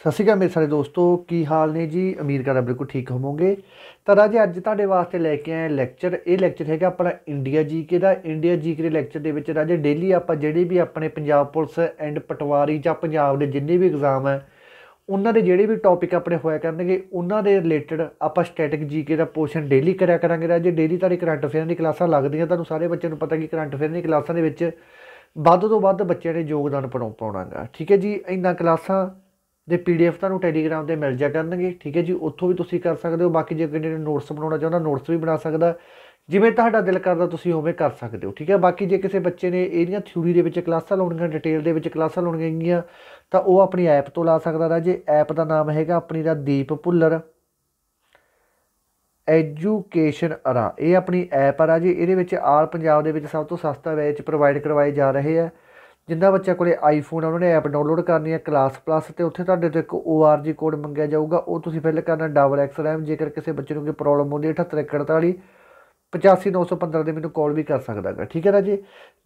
ਸਤਿ ਸ਼੍ਰੀ ਅਕਾਲ ਮੇਰੇ ਸਾਰੇ ਦੋਸਤੋ, ਕੀ ਹਾਲ ਨੇ ਜੀ? ਅਮੀਰ ਕਰਦਾ ਬਿਲਕੁਲ ਠੀਕ ਹੋਵੋਗੇ। ਤਾਂ ਰਾਜੇ, ਅੱਜ ਤੁਹਾਡੇ ਵਾਸਤੇ ਲੈ ਕੇ ਆਏ ਲੈਕਚਰ। ਇਹ ਲੈਕਚਰ ਹੈਗਾ ਆਪਣਾ ਇੰਡੀਆ ਜੀਕੇ ਦਾ। ਇੰਡੀਆ ਜੀਕੇ ਦੇ ਲੈਕਚਰ ਦੇ ਵਿੱਚ ਰਾਜੇ ਡੇਲੀ ਆਪਾਂ ਜਿਹੜੇ ਵੀ ਆਪਣੇ ਪੰਜਾਬ ਪੁਲਿਸ ਐਂਡ ਪਟਵਾਰੀ ਜਾਂ ਪੰਜਾਬ ਦੇ ਜਿੰਨੇ ਵੀ ਐਗਜ਼ਾਮ ਹੈ, ਉਹਨਾਂ ਦੇ ਜਿਹੜੇ ਵੀ ਟੌਪਿਕ ਆਪਣੇ ਹੋਇਆ ਕਰਨਗੇ, ਉਹਨਾਂ ਦੇ ਰਿਲੇਟਡ ਆਪਾਂ ਸਟੈਟਿਕ ਜੀਕੇ ਦਾ ਪੋਰਸ਼ਨ ਡੇਲੀ ਕਰਿਆ ਕਰਾਂਗੇ ਰਾਜੇ। ਡੇਲੀ ਤੁਹਾਡੀ ਕਰੰਟ ਅਫੇਅਰ ਦੀ ਕਲਾਸਾਂ ਲੱਗਦੀਆਂ, ਤੁਹਾਨੂੰ ਸਾਰੇ ਬੱਚਿਆਂ ਨੂੰ ਪਤਾ ਕਿ ਕਰੰਟ ਅਫੇਅਰ ਦੀ ਕਲਾਸਾਂ ਦੇ ਵਿੱਚ ਵੱਧ ਤੋਂ ਵੱਧ ਬੱਚਿਆਂ ਨੇ ਯੋਗਦਾਨ ਪਾਉਣਾਗਾ ਠੀਕ ਹੈ ਜੀ? ਇੰਨਾ ਕਲਾਸਾਂ ਦੇ ਪੀਡੀਐਫ ਤੁਹਾਨੂੰ ਟੈਲੀਗ੍ਰਾਮ ਤੇ ਮਿਲ ਜਾ ਕਰਨਗੇ, ਠੀਕ ਹੈ ਜੀ? ਉੱਥੋਂ ਵੀ ਤੁਸੀਂ ਕਰ ਸਕਦੇ ਹੋ, ਬਾਕੀ ਜੇ ਕਿਸੇ ਨੇ ਨੋਟਸ ਬਣਾਉਣਾ ਚਾਹੁੰਦਾ ਨੋਟਸ ਵੀ ਬਣਾ ਸਕਦਾ। ਜਿਵੇਂ ਤੁਹਾਡਾ ਦਿਲ ਕਰਦਾ, ਤੁਸੀਂ ਉਵੇਂ ਕਰ ਸਕਦੇ ਹੋ, ਠੀਕ ਹੈ? ਬਾਕੀ ਜੇ ਕਿਸੇ ਬੱਚੇ ਨੇ ਇਹਦੀਆਂ ਥਿਊਰੀ ਦੇ ਵਿੱਚ ਕਲਾਸਾਂ ਲਾਉਣੀਆਂ ਡਿਟੇਲ ਦੇ ਵਿੱਚ ਕਲਾਸਾਂ ਲਾਉਣੀਆਂ ਹੈਗੀਆਂ ਤਾਂ ਉਹ ਆਪਣੀ ਐਪ ਤੋਂ ਲਾ ਸਕਦਾ ਰਾਜੇ। ਐਪ ਦਾ ਨਾਮ ਹੈਗਾ ਆਪਣੀ ਦਾ ਦੀਪ ਭੁੱਲਰ। ਐਜੂਕੇਸ਼ਨ ਅਰਾ ਇਹ ਆਪਣੀ ਐਪ ਆ ਰਾਜੇ। ਇਹਦੇ ਵਿੱਚ ਆਲ ਪੰਜਾਬ ਦੇ ਵਿੱਚ ਸਭ ਤੋਂ ਸਸਤਾ ਵਿੱਚ ਪ੍ਰੋਵਾਈਡ ਕਰਵਾਏ ਜਾ ਰਹੇ ਆ। ਜਿੰਨਾ ਬੱਚਾ ਕੋਲੇ ਆਈਫੋਨ ਆ, ਉਹਨਾਂ ਨੇ ਐਪ ਡਾਊਨਲੋਡ ਕਰਨੀ ਹੈ ਕਲਾਸ ਪਲੱਸ ਤੇ ਉੱਥੇ ਤੁਹਾਡੇ ਤੋਂ ਇੱਕ ORG ਕੋਡ ਮੰਗਿਆ ਜਾਊਗਾ, ਉਹ ਤੁਸੀਂ ਫਿਲ ਕਰਨਾ ਡਬਲ ਐਕਸ ਰੈਮ ਜੇਕਰ ਕਿਸੇ ਬੱਚੇ ਨੂੰ ਕੋਈ ਪ੍ਰੋਬਲਮ ਹੁੰਦੀ ਹੈ 7841 85915 ਦੇ ਮੈਨੂੰ ਕਾਲ ਵੀ ਕਰ ਸਕਦਾਗਾ ਠੀਕ ਹੈ ਰਾਜੇ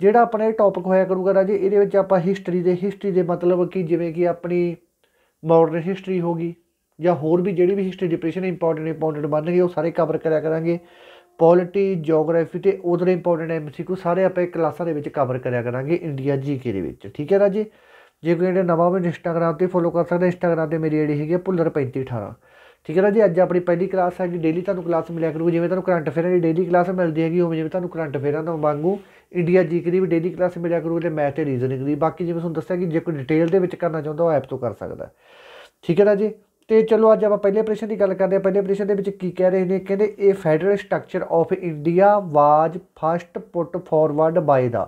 ਜਿਹੜਾ ਆਪਣਾ ਇਹ ਟੌਪਿਕ ਹੋਇਆ ਕਰੂਗਾ ਰਾਜੇ ਇਹਦੇ ਵਿੱਚ ਆਪਾਂ ਹਿਸਟਰੀ ਦੇ ਹਿਸਟਰੀ ਦੇ ਮਤਲਬ ਕਿ ਜਿਵੇਂ ਕਿ ਆਪਣੀ ਮਾਡਰਨ ਹਿਸਟਰੀ ਹੋਗੀ ਜਾਂ ਹੋਰ ਵੀ ਜਿਹੜੀ ਵੀ ਹਿਸਟਰੀ ਡਿਪਰੈਸ਼ਨ ਇੰਪੋਰਟੈਂਟ ਇੰਪੋਰਟੈਂਟ ਬਣ ਗਏ ਉਹ ਸਾਰੇ ਕਵਰ ਕਰਿਆ ਕਰਾਂਗੇ। ਪੋਲਿਟੀ ਜੀਓਗ੍ਰਾਫੀ ਤੇ ਉਧਰ ਇੰਪੋਰਟੈਂਟ ਐਮਸੀਕਿਊ ਸਾਰੇ ਆਪਾਂ ਇੱਕ ਕਲਾਸਾਂ ਦੇ ਵਿੱਚ ਕਵਰ ਕਰਿਆ ਕਰਾਂਗੇ ਇੰਡੀਆ ਜੀਕੇ ਦੇ ਵਿੱਚ। ਠੀਕ ਹੈ ਨਾ ਜੀ? ਜੇ ਕੋਈ ਜਿਹੜਾ ਨਵਾਂ ਵੀ ਇੰਸਟਾਗ੍ਰam ਤੇ ਫੋਲੋ ਕਰ ਸਕਦਾ ਇੰਸਟਾਗ੍ਰam ਤੇ ਮੇਰੀ ਜਿਹੜੀ ਹੈਗੀ ਭੁੱਲਰ 3518 ਠੀਕ ਹੈ ਨਾ ਜੀ? ਅੱਜ ਆਪਣੀ ਪਹਿਲੀ ਕਲਾਸ ਹੈਗੀ ਡੇਲੀ ਤੁਹਾਨੂੰ ਕਲਾਸ ਮਿਲਿਆ ਕਰੂਗੀ। ਜਿਵੇਂ ਤੁਹਾਨੂੰ ਕਰੰਟ ਅਫੇਅਰਾਂ ਦੀ ਡੇਲੀ ਕਲਾਸ ਮਿਲਦੀ ਹੈਗੀ, ਉਵੇਂ ਜਿਵੇਂ ਤੁਹਾਨੂੰ ਕਰੰਟ ਅਫੇਅਰਾਂ ਦਾ ਵਾਂਗੂ ਇੰਡੀਆ ਜੀਕੇ ਦੀ ਵੀ ਡੇਲੀ ਕਲਾਸ ਮਿਲਿਆ ਕਰੂ ਤੇ ਮੈਥ ਤੇ ਰੀਜ਼ਨਿੰਗ ਦੀ। ਬਾਕੀ ਜਿਵੇਂ ਤੁਹਾਨੂੰ ਦੱਸਿਆ ਕਿ ਜੇ ਕੋਈ ਡਿਟੇਲ ਦੇ ਵਿੱਚ ਕਰਨਾ ਚਾਹੁੰਦਾ, ਉਹ ਐਪ ਤੋਂ ਕਰ ਸਕਦਾ। ਠੀਕ ਹੈ ਨਾ ਜੀ? ਤੇ ਚਲੋ ਅੱਜ ਆਪਾਂ ਪਹਿਲੇ ਪ੍ਰਸ਼ਨ ਦੀ ਗੱਲ ਕਰਦੇ ਹਾਂ। ਪਹਿਲੇ ਪ੍ਰਸ਼ਨ ਦੇ ਵਿੱਚ ਕੀ ਕਹਿ ਰਹੇ ਨੇ? ਕਹਿੰਦੇ, ਇਹ federal structure of India was first put forward by the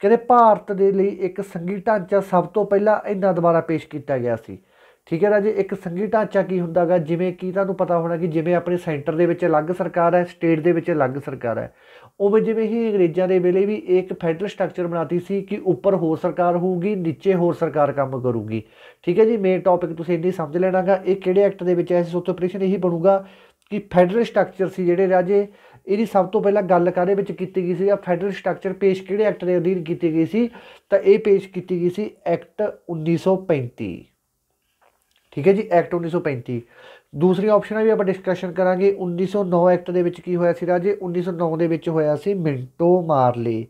ਕਹਿੰਦੇ, ਭਾਰਤ ਦੇ ਲਈ ਇੱਕ ਸੰਗੀ ਢਾਂਚਾ ਸਭ ਤੋਂ ਪਹਿਲਾਂ ਇਹਨਾਂ ਦੁਆਰਾ ਪੇਸ਼ ਕੀਤਾ ਗਿਆ ਸੀ। ਠੀਕ ਹੈ ਰਾਜੇ ਇੱਕ ਸੰਗੀ ਢਾਂਚਾ ਕੀ ਹੁੰਦਾਗਾ ਜਿਵੇਂ ਕਿ ਤੁਹਾਨੂੰ ਪਤਾ ਹੋਣਾ ਕਿ ਜਿਵੇਂ ਆਪਣੇ ਸੈਂਟਰ ਦੇ ਵਿੱਚ ਅਲੱਗ ਸਰਕਾਰ ਹੈ, ਸਟੇਟ ਦੇ ਵਿੱਚ ਅਲੱਗ ਸਰਕਾਰ ਹੈ। ਉਵੇਂ ਜਿਵੇਂ ਹੀ ਅੰਗਰੇਜ਼ਾਂ ਦੇ ਵੇਲੇ ਵੀ ਇੱਕ ਫੈਡਰਲ ਸਟਰਕਚਰ ਬਣਾਤੀ ਸੀ ਕਿ ਉੱਪਰ ਹੋਰ ਸਰਕਾਰ ਹੋਊਗੀ, ਨੀਚੇ ਹੋਰ ਸਰਕਾਰ ਕੰਮ ਕਰੂਗੀ। ਠੀਕ ਹੈ ਜੀ ਮੇਨ ਟੌਪਿਕ ਤੁਸੀਂ ਇੰਨੀ ਸਮਝ ਲੈਣਾਗਾ, ਇਹ ਕਿਹੜੇ ਐਕਟ ਦੇ ਵਿੱਚ ਐ ਸੀ? ਸੋਤੋ ਆਪਰੇਸ਼ਨ ਇਹੀ ਬਣੂਗਾ ਕਿ ਫੈਡਰਲ ਸਟਰਕਚਰ ਸੀ ਜਿਹੜੇ ਰਾਜੇ, ਇਹਦੀ ਸਭ ਤੋਂ ਪਹਿਲਾਂ ਗੱਲ ਕਾਦੇ ਵਿੱਚ ਕੀਤੀ ਗਈ ਸੀ? ਜਾਂ ਫੈਡਰਲ ਸਟਰਕਚਰ ਪੇਸ਼ ਕਿਹੜੇ ਐਕਟ ਦੇ ਅਧੀਨ ਕੀਤੀ ਗਈ ਸੀ? ਤਾਂ ਇਹ ਪੇਸ਼ ਕੀਤੀ ਗਈ ਸੀ ਐਕਟ 1935 ਠੀਕ ਹੈ ਜੀ ਐਕਟ 1935 ਦੂਸਰੀ ਆਪਸ਼ਨ ਵੀ ਆਪਾਂ ਡਿਸਕਸ਼ਨ ਕਰਾਂਗੇ। 1909 ਐਕਟ ਦੇ ਵਿੱਚ ਕੀ ਹੋਇਆ ਸੀ ਰਾਜੇ? 1909 ਦੇ ਵਿੱਚ ਹੋਇਆ ਸੀ ਮਿੰਟੋ ਮਾਰਲੇ।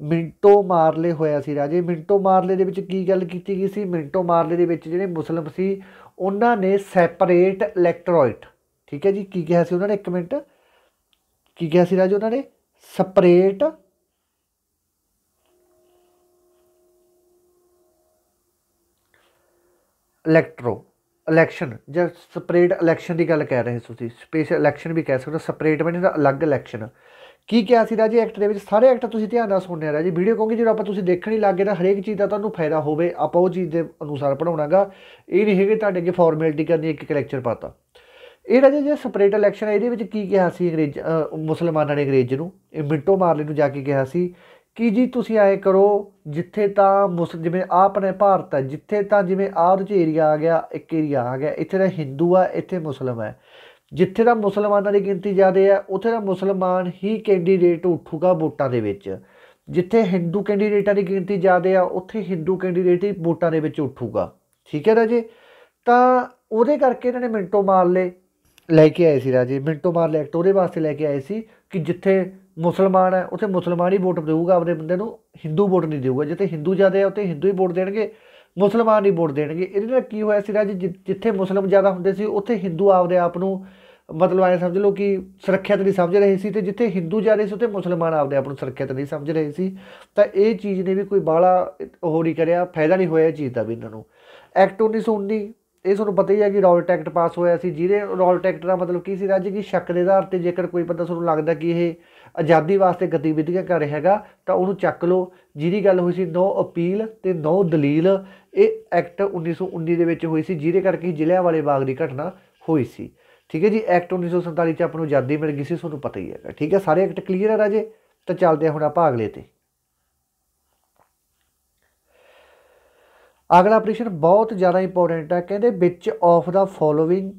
ਮਿੰਟੋ ਮਾਰਲੇ ਹੋਇਆ ਸੀ ਰਾਜੇ। ਮਿੰਟੋ ਮਾਰਲੇ ਦੇ ਵਿੱਚ ਕੀ ਗੱਲ ਕੀਤੀ ਗਈ ਸੀ? ਮਿੰਟੋ ਮਾਰਲੇ ਦੇ ਵਿੱਚ ਜਿਹੜੇ ਮੁਸਲਮ ਸੀ, ਉਹਨਾਂ ਨੇ ਸੈਪਰੇਟ ਇਲੈਕਟ੍ਰੋਇਟ ਠੀਕ ਹੈ ਜੀ? ਕੀ ਕਿਹਾ ਸੀ ਉਹਨਾਂ ਨੇ? ਇੱਕ ਮਿੰਟ। ਕੀ ਕਿਹਾ ਸੀ ਰਾਜੇ ਉਹਨਾਂ ਨੇ? ਸੈਪਰੇਟ ਇਲੈਕਟ੍ਰੋ ਇਲੈਕਸ਼ਨ ਜਾਂ ਸਪਰੇਟ ਇਲੈਕਸ਼ਨ ਦੀ ਗੱਲ ਕਹਿ ਰਹੇ ਤੁਸੀਂ ਸਪੇਸ਼ਲ ਇਲੈਕਸ਼ਨ ਵੀ ਕਹਿ ਸਕਦੇ ਹੋ ਸਪਰੇਟ ਬਣੇ ਦਾ ਅਲੱਗ ਇਲੈਕਸ਼ਨ ਕੀ ਕਿਹਾ ਸੀ ਰਾਜੀ ਐਕਟ ਦੇ ਵਿੱਚ? ਸਾਰੇ ਐਕਟ ਤੁਸੀਂ ਧਿਆਨ ਨਾਲ ਸੁਣਨੇ ਰਾਜੀ। ਵੀਡੀਓ ਕਹੋਗੇ ਜਦੋਂ ਆਪਾਂ ਤੁਸੀਂ ਦੇਖਣ ਹੀ ਲੱਗੇ ਤਾਂ ਹਰੇਕ ਚੀਜ਼ ਦਾ ਤੁਹਾਨੂੰ ਫਾਇਦਾ ਹੋਵੇ। ਆਪਾਂ ਉਹ ਚੀਜ਼ ਦੇ ਅਨੁਸਾਰ ਪੜਾਉਣਾਗਾ ਇਹ ਨਹੀਂ ਹੈਗੇ ਤੁਹਾਡੇ ਅੱਗੇ ਫਾਰਮੈਲਿਟੀ ਕਰਨੀ, ਇੱਕ ਇੱਕ ਲੈਕਚਰ ਪਾਤਾ। ਇਹ ਰਾਜੀ ਜੇ ਸਪਰੇਟ ਇਲੈਕਸ਼ਨ ਹੈ, ਇਹਦੇ ਵਿੱਚ ਕੀ ਕਿਹਾ ਸੀ ਅੰਗਰੇਜ਼ ਮੁਸਲਮਾਨਾਂ ਨੇ ਅੰਗਰੇਜ਼ ਨੂੰ? ਇਹ ਮਿੰਟੋ ਮਾਰਲੇ ਨੂੰ ਜਾ ਕੇ ਕਿਹਾ ਸੀ। ਕਿ ਜੀ ਤੁਸੀਂ ਆਏ ਕਰੋ, ਜਿੱਥੇ ਤਾਂ ਮੁਸ, ਜਿਵੇਂ ਆ ਆਪਣੇ ਭਾਰਤ ਹੈ, ਜਿੱਥੇ ਤਾਂ ਜਿਵੇਂ ਆਹ ਉਹਦੇ ਏਰੀਆ ਆ ਗਿਆ, ਇੱਕ ਏਰੀਆ ਆ ਗਿਆ, ਇੱਥੇ ਦਾ ਹਿੰਦੂ ਆ, ਇੱਥੇ ਮੁਸਲਮ ਹੈ। ਜਿੱਥੇ ਦਾ ਮੁਸਲਮਾਨਾਂ ਦੀ ਗਿਣਤੀ ਜ਼ਿਆਦਾ ਹੈ, ਉੱਥੇ ਦਾ ਮੁਸਲਮਾਨ ਹੀ ਕੈਂਡੀਡੇਟ ਉੱਠੂਗਾ ਵੋਟਾਂ ਦੇ ਵਿੱਚ। ਜਿੱਥੇ ਹਿੰਦੂ ਕੈਂਡੀਡੇਟਾਂ ਦੀ ਗਿਣਤੀ ਜ਼ਿਆਦਾ ਆ, ਉੱਥੇ ਹਿੰਦੂ ਕੈਂਡੀਡੇਟ ਹੀ ਵੋਟਾਂ ਦੇ ਵਿੱਚ ਉੱਠੂਗਾ। ਠੀਕ ਹੈ ਰਾਜੇ? ਤਾਂ ਉਹਦੇ ਕਰਕੇ ਇਹਨਾਂ ਨੇ ਮਿੰਟੋ ਮਾਰਲੇ ਲੈ ਕੇ ਆਏ ਸੀ ਰਾਜੇ, ਮਿੰਟੋ ਮਾਰ ਮਾਰਲੇ ਐਕਟ ਉਹਦੇ ਵਾਸਤੇ ਲੈ ਕੇ ਆਏ ਸੀ ਕਿ ਜਿੱਥੇ ਮੁਸਲਮਾਨ ਹੈ, ਉੱਥੇ ਮੁਸਲਮਾਨ ਹੀ ਵੋਟ ਦੇਊਗਾ ਆਪਣੇ ਬੰਦੇ ਨੂੰ, ਹਿੰਦੂ ਵੋਟ ਨਹੀਂ ਦੇਊਗਾ। ਜਿੱਥੇ ਹਿੰਦੂ ਜ਼ਿਆਦਾ ਹੈ, ਉੱਥੇ ਹਿੰਦੂ ਹੀ ਵੋਟ ਦੇਣਗੇ, ਮੁਸਲਮਾਨ ਹੀ ਵੋਟ ਦੇਣਗੇ। ਇਹਦੇ ਨਾਲ ਕੀ ਹੋਇਆ ਸੀ ਰਾਜ? ਜਿੱਥੇ ਮੁਸਲਮ ਜ਼ਿਆਦਾ ਹੁੰਦੇ ਸੀ, ਉੱਥੇ ਹਿੰਦੂ ਆਪਦੇ ਆਪ ਨੂੰ ਮਤਲਬ ਐ ਸਮਝ ਲਓ ਕਿ ਸੁਰੱਖਿਅਤ ਨਹੀਂ ਸਮਝ ਰਹੇ ਸੀ ਤੇ ਜਿੱਥੇ ਹਿੰਦੂ ਜ਼ਿਆਦਾ ਸੀ, ਉੱਥੇ ਮੁਸਲਮਾਨ ਆਪਦੇ ਆਪ ਨੂੰ ਸੁਰੱਖਿਅਤ ਨਹੀਂ ਸਮਝ ਰਹੇ ਸੀ। ਤਾਂ ਇਹ ਚੀਜ਼ ਨੇ ਵੀ ਕੋਈ ਬਾਹਲਾ ਉਹ ਨਹੀਂ ਕਰਿਆ, ਫਾਇਦਾ ਨਹੀਂ ਹੋਇਆ ਇਹ ਚੀਜ਼ ਦਾ ਵੀ ਇਹਨਾਂ ਨੂੰ। ਐਕਟ 1919 ਇਹ ਤੁਹਾਨੂੰ ਪਤਾ ਹੀ ਹੈ ਕਿ ਰੋਲ ਟੈਕਟ ਪਾਸ ਹੋਇਆ ਸੀ। ਜਿਹਦੇ ਰੋਲ ਟੈਕਟ ਦਾ ਮਤਲਬ ਕੀ ਸੀ ਰਾਜ? ਕਿ ਸ਼ੱਕ ਦੇ ਆਧਾਰ ਤੇ ਜੇਕਰ ਕੋਈ ਬੰਦਾ ਤੁਹਾਨੂੰ ਲੱਗਦਾ ਕਿ ਇਹ ਆਜ਼ਾਦੀ ਵਾਸਤੇ ਗਤੀਵਿਧੀਆਂ ਕਰ ਰਿਹਾ ਹੈਗਾ, ਤਾਂ ਉਹਨੂੰ ਚੱਕ ਲਓ। ਜਿਹਦੀ ਗੱਲ ਹੋਈ ਸੀ ਨੋ ਅਪੀਲ ਤੇ ਨੋ ਦਲੀਲ, ਇਹ ਐਕਟ 1919 ਦੇ ਵਿੱਚ ਹੋਈ ਸੀ, ਜਿਹਦੇ ਕਰਕੇ ਜ਼ਿਲ੍ਹਿਆਂ ਵਾਲੇ ਬਾਗ ਦੀ ਘਟਨਾ ਹੋਈ ਸੀ। ਠੀਕ ਹੈ ਜੀ, ਐਕਟ 1947 ਚ ਆਪਾਂ ਨੂੰ ਆਜ਼ਾਦੀ ਮਿਲ ਗਈ ਸੀ ਤੁਹਾਨੂੰ ਪਤਾ ਹੀ ਹੈਗਾ। ਠੀਕ ਹੈ, ਸਾਰੇ ਐਕਟ ਕਲੀਅਰ ਹੈ ਰਾਜੇ? ਤਾਂ ਚੱਲਦੇ ਹੁਣ ਆਪਾਂ ਅਗਲੇ ਤੇ। ਅਗਲਾ ਪ੍ਰਸ਼ਨ ਬਹੁਤ ਜ਼ਿਆਦਾ ਇੰਪੋਰਟੈਂਟ ਹੈ ਕਹਿੰਦੇ ਵਿੱਚ of the following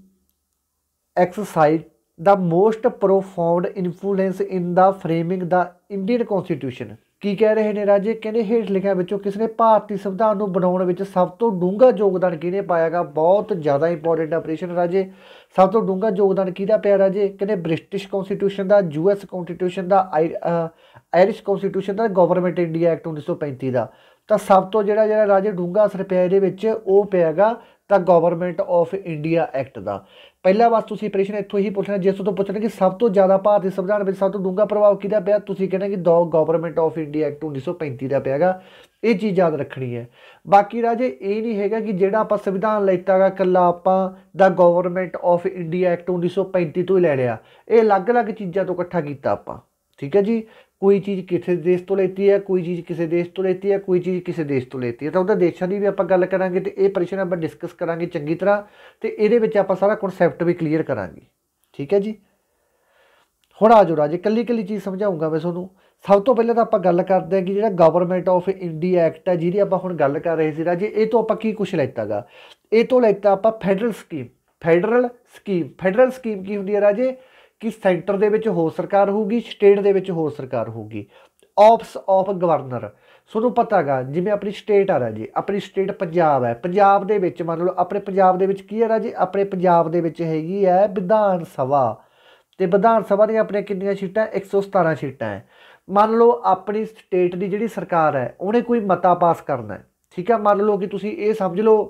exercise the most profound influence in the framing the Indian constitution ਕੀ ਕਹਿ ਰਹੇ ਨੇ ਰਾਜੇ? ਕਹਿੰਦੇ ਹੇਠ ਲਿਖਿਆ ਵਿੱਚੋਂ ਕਿਸ ਨੇ ਭਾਰਤੀ ਸੰਵਿਧਾਨ ਨੂੰ ਬਣਾਉਣ ਵਿੱਚ ਸਭ ਤੋਂ ਡੂੰਘਾ ਯੋਗਦਾਨ ਕਿਹਨੇ ਪਾਇਆਗਾ ਬਹੁਤ ਜ਼ਿਆਦਾ ਇੰਪੋਰਟੈਂਟ ਆਪਰੇਸ਼ਨ ਰਾਜੇ। ਸਭ ਤੋਂ ਡੂੰਘਾ ਯੋਗਦਾਨ ਕਿਹਦਾ ਪਿਆ ਰਾਜੇ? ਕਹਿੰਦੇ ਬ੍ਰਿਟਿਸ਼ ਕਨਸਟੀਟਿਊਸ਼ਨ ਦਾ ਯੂਐਸ ਕਨਸਟੀਟਿਊਸ਼ਨ ਦਾ ਆਇਰਿਸ਼ ਕਨਸਟੀਟਿਊਸ਼ਨ ਦਾ ਗਵਰਨਮੈਂਟ ਇੰਡੀਆ ਐਕਟ 1935 ਦਾ। ਤਾਂ ਸਭ ਤੋਂ ਜਿਹੜਾ ਜਿਹੜਾ ਰਾਜੇ ਡੂੰਘਾ ਅਸਰ ਪਿਆ ਇਹਦੇ ਵਿੱਚ ਉਹ ਪਿਆਗਾ ਤਾਂ ਗਵਰਨਮੈਂਟ ਆਫ ਇੰਡੀਆ ਐਕਟ ਦਾ। ਪਹਿਲਾ ਵਾਰ ਤੁਸੀਂ ਪ੍ਰਸ਼ਨ ਇੱਥੋਂ ਹੀ ਪੁੱਛਣਾ, ਜਿਸ ਤੋਂ ਪੁੱਛਣਾ ਕਿ ਸਭ ਤੋਂ ਜ਼ਿਆਦਾ ਭਾਰਤੀ ਸੰਵਿਧਾਨ ਵਿੱਚ ਸਭ ਤੋਂ ਡੂੰਘਾ ਪ੍ਰਭਾਵ ਕਿਹਦਾ ਪਿਆ? ਤੁਸੀਂ ਕਹਿਣਾ ਕਿ ਦੋ ਗਵਰਨਮੈਂਟ ਆਫ ਇੰਡੀਆ ਐਕਟ 1935 ਦਾ ਪਿਆਗਾ। ਇਹ ਚੀਜ਼ ਯਾਦ ਰੱਖਣੀ ਹੈ। ਬਾਕੀ ਰਾਜੇ, ਇਹ ਨਹੀਂ ਹੈਗਾ ਕਿ ਜਿਹੜਾ ਆਪਾਂ ਸੰਵਿਧਾਨ ਲੈਤਾਗਾ ਕੱਲਾ ਆਪਾਂ the government of India act 1935 ਤੋਂ ਹੀ ਲੈ ਲਿਆ। ਇਹ ਅਲੱਗ-ਅਲੱਗ ਚੀਜ਼ਾਂ ਤੋਂ ਇਕੱਠਾ ਕੀਤਾ ਆਪਾਂ। ਠੀਕ ਹੈ ਜੀ? ਕੋਈ ਚੀਜ਼ ਕਿਸੇ ਦੇਸ਼ ਤੋਂ ਲੈਤੀ ਹੈ, ਕੋਈ ਚੀਜ਼ ਕਿਸੇ ਦੇਸ਼ ਤੋਂ ਲੈਤੀ ਹੈ, ਕੋਈ ਚੀਜ਼ ਕਿਸੇ ਦੇਸ਼ ਤੋਂ ਲੈਤੀ ਹੈ। ਤਾਂ ਉਹਦਾ ਦੇਸ਼ਾਂ ਦੀ ਵੀ ਆਪਾਂ ਗੱਲ ਕਰਾਂਗੇ ਤੇ ਇਹ ਪ੍ਰਸ਼ਨ ਆਪਾਂ ਡਿਸਕਸ ਕਰਾਂਗੇ ਚੰਗੀ ਤਰ੍ਹਾਂ ਤੇ ਇਹਦੇ ਵਿੱਚ ਆਪਾਂ ਸਾਰਾ ਕਨਸੈਪਟ ਵੀ ਕਲੀਅਰ ਕਰਾਂਗੇ। ਠੀਕ ਹੈ ਜੀ? ਹੁਣ ਆ ਜਾਓ ਰਾਜੇ ਕੱਲੀ ਕੱਲੀ ਚੀਜ਼ ਸਮਝਾਉਂਗਾ ਮੈਂ ਤੁਹਾਨੂੰ। ਸਭ ਤੋਂ ਪਹਿਲਾਂ ਤਾਂ ਆਪਾਂ ਗੱਲ ਕਰਦੇ ਹਾਂ ਕਿ ਜਿਹੜਾ ਗਵਰਨਮੈਂਟ ਆਫ ਇੰਡੀਆ ਐਕਟ ਹੈ, ਜਿਹਦੀ ਆਪਾਂ ਹੁਣ ਗੱਲ ਕਰ ਰਹੇ ਸੀ ਰਾਜੇ, ਇਹ ਤੋਂ ਆਪਾਂ ਕੀ ਕੁਝ ਲੈਤਾਗਾ? ਇਹ ਤੋਂ ਲੈਤਾ ਆਪਾਂ federal scheme federal scheme federal scheme ਕੀ ਹੁੰਦੀ ਹੈ ਰਾਜੇ? ਕਿ ਸੈਂਟਰ ਦੇ ਵਿੱਚ ਹੋਰ ਸਰਕਾਰ ਹੋਊਗੀ, ਸਟੇਟ ਦੇ ਵਿੱਚ ਹੋਰ ਸਰਕਾਰ ਹੋਊਗੀ। ਆਫਸ ਆਫ ਗਵਰਨਰ ਤੁਹਾਨੂੰ ਪਤਾਗਾ, ਜਿਵੇਂ ਆਪਣੀ ਸਟੇਟ ਆ ਰਾਜੀ, ਆਪਣੀ ਸਟੇਟ ਪੰਜਾਬ ਹੈ। ਪੰਜਾਬ ਦੇ ਵਿੱਚ ਮੰਨ ਲਓ, ਆਪਣੇ ਪੰਜਾਬ ਦੇ ਵਿੱਚ ਕੀ ਹੈ ਰਾਜੀ? ਆਪਣੇ ਪੰਜਾਬ ਦੇ ਵਿੱਚ ਹੈਗੀ ਹੈ ਵਿਧਾਨ ਸਭਾ। ਤੇ ਵਿਧਾਨ ਸਭਾ ਦੀਆਂ ਆਪਣੇ ਕਿੰਨੀਆਂ ਸੀਟਾਂ? 117 ਸੀਟਾਂ ਹੈ। ਮੰਨ ਲਓ, ਆਪਣੀ ਸਟੇਟ ਦੀ ਜਿਹੜੀ ਸਰਕਾਰ ਹੈ, ਉਹਨੇ ਕੋਈ ਮਤਾ ਪਾਸ ਕਰਨਾ ਹੈ। ਠੀਕ ਹੈ, ਮੰਨ ਲਓ ਕਿ ਤੁਸੀਂ ਇਹ ਸਮਝ ਲਓ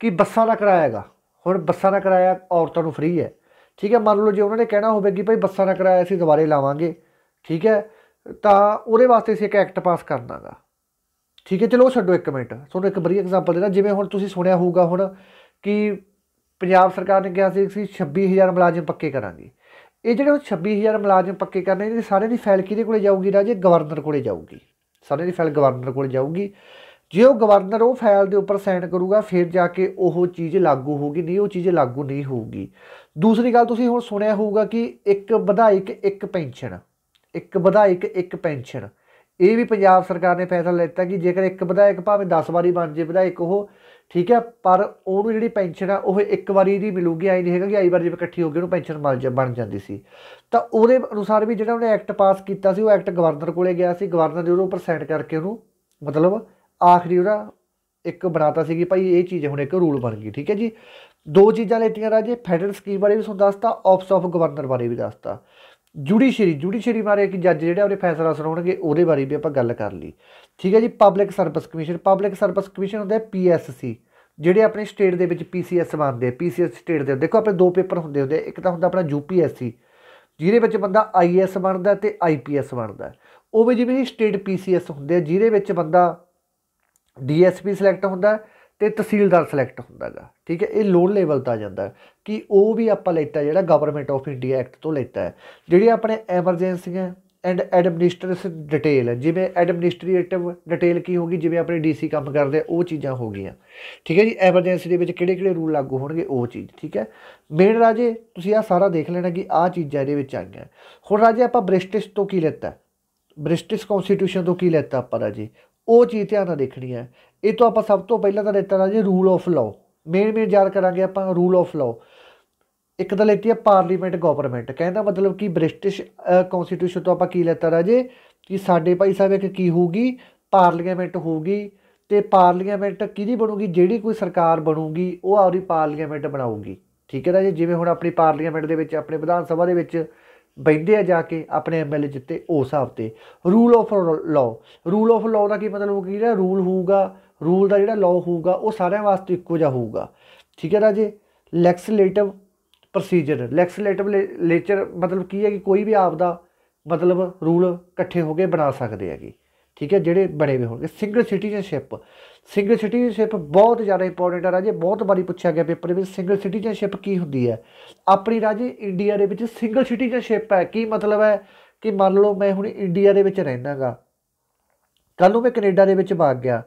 ਕਿ ਬੱਸਾਂ ਦਾ ਕਿਰਾਇਆ ਹੈਗਾ। ਹੁਣ ਬੱਸਾਂ ਦਾ ਕਿਰਾਇਆ ਔਰਤਾਂ ਨੂੰ ਫ੍ਰੀ ਹੈ। ਠੀਕ ਹੈ, ਮੰਨ ਲਓ ਜੇ ਉਹਨਾਂ ਨੇ ਕਹਿਣਾ ਹੋਵੇ ਕਿ ਭਾਈ ਬੱਸਾਂ ਦਾ ਕਿਰਾਇਆ ਅਸੀਂ ਦੁਬਾਰੇ ਲਾਵਾਂਗੇ, ਠੀਕ ਹੈ, ਤਾਂ ਉਹਦੇ ਵਾਸਤੇ ਅਸੀਂ ਇੱਕ ਐਕਟ ਪਾਸ ਕਰਨਾਗਾ। ਠੀਕ ਹੈ, ਚਲੋ ਛੱਡੋ ਇੱਕ ਮਿੰਟ। ਤੁਹਾਨੂੰ ਇੱਕ ਵਧੀਆ ਐਗਜ਼ਾਮਪਲ ਦੇਣਾ, ਜਿਵੇਂ ਹੁਣ ਤੁਸੀਂ ਸੁਣਿਆ ਹੋਊਗਾ ਹੁਣ ਕਿ ਪੰਜਾਬ ਸਰਕਾਰ ਨੇ ਕਿਹਾ ਸੀ ਕਿ 26000 ਮੁਲਾਜ਼ਮ ਪੱਕੇ ਕਰਾਂਗੇ। ਇਹ ਜਿਹੜੇ 26000 ਮੁਲਾਜ਼ਮ ਪੱਕੇ ਕਰਨੇ ਇਹ ਸਾਰੇ ਦੀ ਫਾਈਲ ਕਿਹਦੇ ਕੋਲੇ ਜਾਊਗੀ ਰਾਜੇ? ਗਵਰਨਰ ਕੋਲੇ ਜਾਊਗੀ। ਸਾਰੇ ਦੀ ਫਾਈਲ ਗਵਰਨਰ ਕੋਲੇ ਜਾਊਗੀ। ਜੇ ਉਹ ਗਵਰਨਰ ਉਹ ਫਾਈਲ ਦੇ ਉੱਪਰ ਸਾਈਨ ਕਰੂਗਾ, ਫਿਰ ਜਾ ਕੇ ਉਹ ਚੀਜ਼ ਲਾਗੂ ਹੋਊਗੀ, ਨਹੀਂ ਉਹ ਚੀਜ਼ ਲਾਗੂ ਨਹੀਂ ਹੋਊਗੀ। ਦੂਸਰੀ ਗੱਲ ਤੁਸੀਂ ਹੁਣ ਸੁਣਿਆ ਹੋਊਗਾ ਕਿ ਇੱਕ ਵਿਧਾਇਕ ਇੱਕ ਪੈਨਸ਼ਨ, ਇੱਕ ਵਿਧਾਇਕ ਇੱਕ ਪੈਨਸ਼ਨ। ਇਹ ਵੀ ਪੰਜਾਬ ਸਰਕਾਰ ਨੇ ਫੈਸਲਾ ਲਿੱਤਾ ਕਿ ਜੇਕਰ ਇੱਕ ਵਿਧਾਇਕ ਭਾਵੇਂ 10 ਵਾਰੀ ਬਣ ਜੇ ਵਿਧਾਇਕ ਉਹ, ਠੀਕ ਹੈ, ਪਰ ਉਹਨੂੰ ਜਿਹੜੀ ਪੈਨਸ਼ਨ ਆ, ਉਹ ਇੱਕ ਵਾਰੀ ਦੀ ਮਿਲੂਗੀ ਆਈ ਨਹੀਂ ਹੈਗਾ ਕਿ ਆਈ ਵਾਰ ਜਿਵੇਂ ਇਕੱਠੀ ਹੋ ਗਈ ਉਹਨੂੰ ਪੈਨਸ਼ਨ ਮਿਲ ਜਾ, ਬਣ ਜਾਂਦੀ ਸੀ। ਤਾਂ ਉਹਦੇ ਅਨੁਸਾਰ ਵੀ ਜਿਹੜਾ ਉਹਨੇ ਐਕਟ ਪਾਸ ਕੀਤਾ ਸੀ, ਉਹ ਐਕਟ ਗਵਰਨਰ ਕੋਲੇ ਗਿਆ ਸੀ, ਗਵਰਨਰ ਦੇ ਉਹਦੇ ਉੱਪਰ ਸਾਈਨ ਕਰਕੇ ਉਹਨੂੰ, ਮਤਲਬ ਆਖਰੀ ਉਹਦਾ ਇੱਕ ਬਣਾਤਾ ਸੀ ਕਿ ਭਾਈ ਇਹ ਚੀਜ਼ ਹੁਣ ਇੱਕ ਰੂਲ ਬਣ ਗਈ, ਠੀਕ ਹੈ ਜੀ। ਦੋ ਚੀਜ਼ਾਂ ਲੈਤੀਆਂ ਰਾਜੇ ਫੈਡਰਲ ਸਕੀਮ ਬਾਰੇ ਵੀ ਤੁਹਾਨੂੰ ਦੱਸਤਾ ਆਫਸ ਆਫ ਗਵਰਨਰ ਬਾਰੇ ਵੀ ਦੱਸਤਾ। ਜੁਡੀਸ਼ਰੀ ਜੁਡੀਸ਼ਰੀ ਬਾਰੇ ਕਿ ਜੱਜ ਜਿਹੜੇ ਉਹਨੇ ਫੈਸਲਾ ਸੁਣਾਉਣਗੇ, ਉਹਦੇ ਬਾਰੇ ਵੀ ਆਪਾਂ ਗੱਲ ਕਰ ਲਈ। ਠੀਕ ਹੈ ਜੀ public service commission public service commission ਹੁੰਦਾ ਹੈ ਪੀਐਸਸੀ ਜਿਹੜੇ ਆਪਣੇ ਸਟੇਟ ਦੇ ਵਿੱਚ ਪੀਸੀਐਸ ਬਣਦੇ ਪੀਸੀਐਸ ਸਟੇਟ ਦੇ, ਦੇਖੋ ਆਪਣੇ ਦੋ ਪੇਪਰ ਹੁੰਦੇ ਹੁੰਦੇ ਇੱਕ ਤਾਂ ਹੁੰਦਾ ਆਪਣਾ ਯੂਪੀਐਸਸੀ ਜਿਹਦੇ ਵਿੱਚ ਬੰਦਾ ਆਈਐਸ ਬਣਦਾ ਤੇ ਆਈਪੀਐਸ ਬਣਦਾ। ਉਹ ਵੀ ਜਿਵੇਂ ਸਟੇਟ ਪੀਸੀਐਸ ਹੁੰਦੇ ਜਿਹਦੇ ਵਿੱਚ ਬੰਦਾ ਡੀਐਸਪੀ ਸਿਲੈਕਟ ਹੁੰਦਾ ਤੇ ਤਹਿਸੀਲਦਾਰ ਸਿਲੈਕਟ ਹੁੰਦਾਗਾ, ਠੀਕ ਹੈ? ਇਹ ਲੋਨ ਲੈਵਲ ਤਾਂ ਜਾਂਦਾ ਕਿ ਉਹ ਵੀ ਆਪਾਂ ਲੈਤਾ ਜਿਹੜਾ ਗਵਰਨਮੈਂਟ ਆਫ ਇੰਡੀਆ ਐਕਟ ਤੋਂ ਲੈਤਾ ਹੈ। ਜਿਹੜੀ ਆਪਣੇ ਐਮਰਜੈਂਸੀਆਂ ਐਂਡ ਐਡਮਿਨਿਸਟ੍ਰੇਟਿਵ ਡਿਟੇਲ ਜਿਵੇਂ ਐਡਮਿਨਿਸਟ੍ਰੇਟਿਵ ਡਿਟੇਲ ਕੀ ਹੋਗੀ ਜਿਵੇਂ ਆਪਣੇ ਡੀਸੀ ਕੰਮ ਕਰਦੇ ਉਹ ਚੀਜ਼ਾਂ ਹੋ ਗਈਆਂ। ਠੀਕ ਹੈ ਜੀ? ਐਮਰਜੈਂਸੀ ਦੇ ਵਿੱਚ ਕਿਹੜੇ ਕਿਹੜੇ ਰੂਲ ਲਾਗੂ ਹੋਣਗੇ, ਉਹ ਚੀਜ਼, ਠੀਕ ਹੈ? ਮੇਨ ਰਾਜੇ, ਤੁਸੀਂ ਆ ਸਾਰਾ ਦੇਖ ਲੈਣਾ ਕਿ ਆ ਚੀਜ਼ਾਂ ਇਹਦੇ ਵਿੱਚ ਆਈਆਂ ਹੁਣ ਰਾਜੇ ਆਪਾਂ ਬ੍ਰਿਟਿਸ਼ ਤੋਂ ਕੀ ਲੈਤਾ? ਬ੍ਰਿਟਿਸ਼ ਕਨਸਟੀਟਿਊਸ਼ਨ ਤੋਂ ਕੀ ਲੈਤਾ ਆਪਾਂ ਰਾਜੇ? ਉਹ ਚੀਜ਼ ਧਿਆਨ ਨਾਲ ਦੇਖਣੀ ਹੈ। ਇਹ ਤੋਂ ਆਪਾਂ ਸਭ ਤੋਂ ਪਹਿਲਾਂ ਤਾਂ ਲੈਤਾ ਜੀ rule of law main main ਯਾਦ ਕਰਾਂਗੇ ਆਪਾਂ ਰੂਲ ਆਫ ਲਾਅ ਇੱਕ ਤਾਂ ਲੈਤੀ ਹੈ ਪਾਰਲੀਮੈਂਟ ਗਵਰਨਮੈਂਟ ਕਹਿੰਦਾ ਮਤਲਬ ਕਿ ਬ੍ਰਿਟਿਸ਼ ਕਨਸਟੀਟਿਊਸ਼ਨ ਤੋਂ ਆਪਾਂ ਕੀ ਲੈਤਾ ਰਾਜੇ ਕਿ ਸਾਡੇ ਭਾਈ ਸਾਹਿਬ ਇੱਕ ਕੀ ਹੋਊਗੀ? ਪਾਰਲੀਮੈਂਟ ਹੋਊਗੀ। ਤੇ ਪਾਰਲੀਮੈਂਟ ਕਿਹਦੀ ਬਣੂਗੀ? ਜਿਹੜੀ ਕੋਈ ਸਰਕਾਰ ਬਣੂਗੀ, ਉਹ ਆਪਣੀ ਪਾਰਲੀਮੈਂਟ ਬਣਾਊਗੀ। ਠੀਕ ਹੈ ਰਾਜੇ ਜਿਵੇਂ ਹੁਣ ਆਪਣੀ ਪਾਰਲੀਮੈਂਟ ਦੇ ਵਿੱਚ, ਆਪਣੇ ਵਿਧਾਨ ਸਭਾ ਦੇ ਵਿੱਚ ਬੈਠਦੇ ਆ ਜਾ ਕੇ ਆਪਣੇ ਐਮਐਲਏ ਜਿੱਤੇ ਉਸ ਹਿਸਾਬ ਤੇ। Rule of law rule of law ਦਾ ਕੀ ਮਤਲਬ ਕਿ ਜਿਹੜਾ ਰੂਲ ਹੋਊਗਾ ਰੂਲ ਦਾ ਜਿਹੜਾ ਲਾਅ ਹੋਊਗਾ, ਉਹ ਸਾਰਿਆਂ ਵਾਸਤੇ ਇੱਕੋ ਜਿਹਾ ਹੋਊਗਾ। ਠੀਕ ਹੈ ਰਾਜੇ ਲੈਕਸਲੇਟਿਵ ਪ੍ਰੋਸੀਜਰ ਲੈਕਸਲੇਟਿਵ ਲੇਚਰ ਮਤਲਬ ਕੀ ਹੈ ਕਿ ਕੋਈ ਵੀ ਆਪ ਦਾ ਮਤਲਬ ਰੂਲ ਇਕੱਠੇ ਹੋ ਕੇ ਬਣਾ ਸਕਦੇ ਹੈਗੇ। ਠੀਕ ਹੈ? ਜਿਹੜੇ ਬਣੇ ਹੋਏ ਹੋਣਗੇ। ਸਿੰਗਲ ਸਿਟੀਜ਼ਨਸ਼ਿਪ ਸਿੰਗਲ ਸਿਟੀਜ਼ਨਸ਼ਿਪ ਬਹੁਤ ਜ਼ਿਆਦਾ ਇੰਪੋਰਟੈਂਟ ਹੈ ਰਾਜੇ, ਬਹੁਤ ਵਾਰੀ ਪੁੱਛਿਆ ਗਿਆ ਪੇਪਰ ਵਿੱਚ ਸਿੰਗਲ ਸਿਟੀਜ਼ਨਸ਼ਿਪ ਕੀ ਹੁੰਦੀ ਹੈ? ਆਪਣੀ ਰਾਜੇ ਇੰਡੀਆ ਦੇ ਵਿੱਚ ਸਿੰਗਲ ਸਿਟੀਜ਼ਨਸ਼ਿਪ ਹੈ। ਕੀ ਮਤਲਬ ਹੈ? ਕਿ ਮੰਨ ਲਓ ਮੈਂ ਹੁਣ ਇੰਡੀਆ ਦੇ ਵਿੱਚ ਰਹਿਣਾਗਾ ਕੱਲ ਨੂੰ ਮੈਂ ਕੈਨੇਡਾ ਦੇ ਵਿੱਚ ਵਗ ਗਿਆ।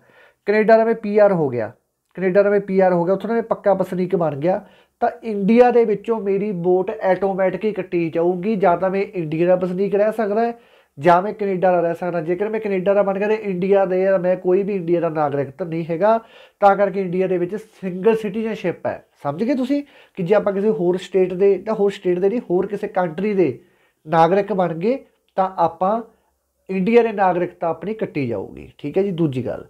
ਕੈਨੇਡਾ ਦਾ ਮੈਂ ਪੀਆਰ ਹੋ ਗਿਆ। ਕੈਨੇਡਾ ਦਾ ਮੈਂ ਪੀਆਰ ਹੋ ਗਿਆ, ਉੱਥੋਂ ਦਾ ਮੈਂ ਪੱਕਾ ਵਸਨੀਕ ਬਣ ਗਿਆ। ਤਾਂ ਇੰਡੀਆ ਦੇ ਵਿੱਚੋਂ ਮੇਰੀ ਵੋਟ ਆਟੋਮੈਟਿਕ ਹੀ ਕੱਟੀ ਜਾਊਗੀ, ਜਾਂ ਤਾਂ ਮੈਂ ਇੰਡੀਆ ਦਾ ਵਸਨੀਕ ਰਹਿ ਸਕਦਾ ਜਾਂ ਮੈਂ ਕੈਨੇਡਾ ਦਾ ਰਹਿ ਸਕਦਾ, ਜੇਕਰ ਮੈਂ ਕੈਨੇਡਾ ਦਾ ਬਣ ਗਿਆ ਤੇ ਇੰਡੀਆ ਦੇ ਮੈਂ ਕੋਈ ਵੀ ਇੰਡੀਆ ਦਾ ਨਾਗਰਿਕ ਤਾਂ ਨਹੀਂ ਹੈਗਾ, ਤਾਂ ਕਰਕੇ ਇੰਡੀਆ ਦੇ ਵਿੱਚ ਸਿੰਗਲ ਸਿਟੀਜ਼ਨਸ਼ਿਪ ਹੈ। ਸਮਝ ਗਏ ਤੁਸੀਂ ਕਿ ਜੇ ਆਪਾਂ ਕਿਸੇ ਹੋਰ ਸਟੇਟ ਦੇ ਜਾਂ ਹੋਰ ਸਟੇਟ ਦੇ ਨਹੀਂ, ਹੋਰ ਕਿਸੇ ਕੰਟਰੀ ਦੇ ਨਾਗਰਿਕ ਬਣ ਗਏ, ਤਾਂ ਆਪਾਂ ਇੰਡੀਆ ਦੇ ਨਾਗਰਿਕਤਾ ਆਪਣੀ ਕੱਟੀ ਜਾਊਗੀ। ਠੀਕ ਹੈ ਜੀ, ਦੂਜੀ ਗੱਲ।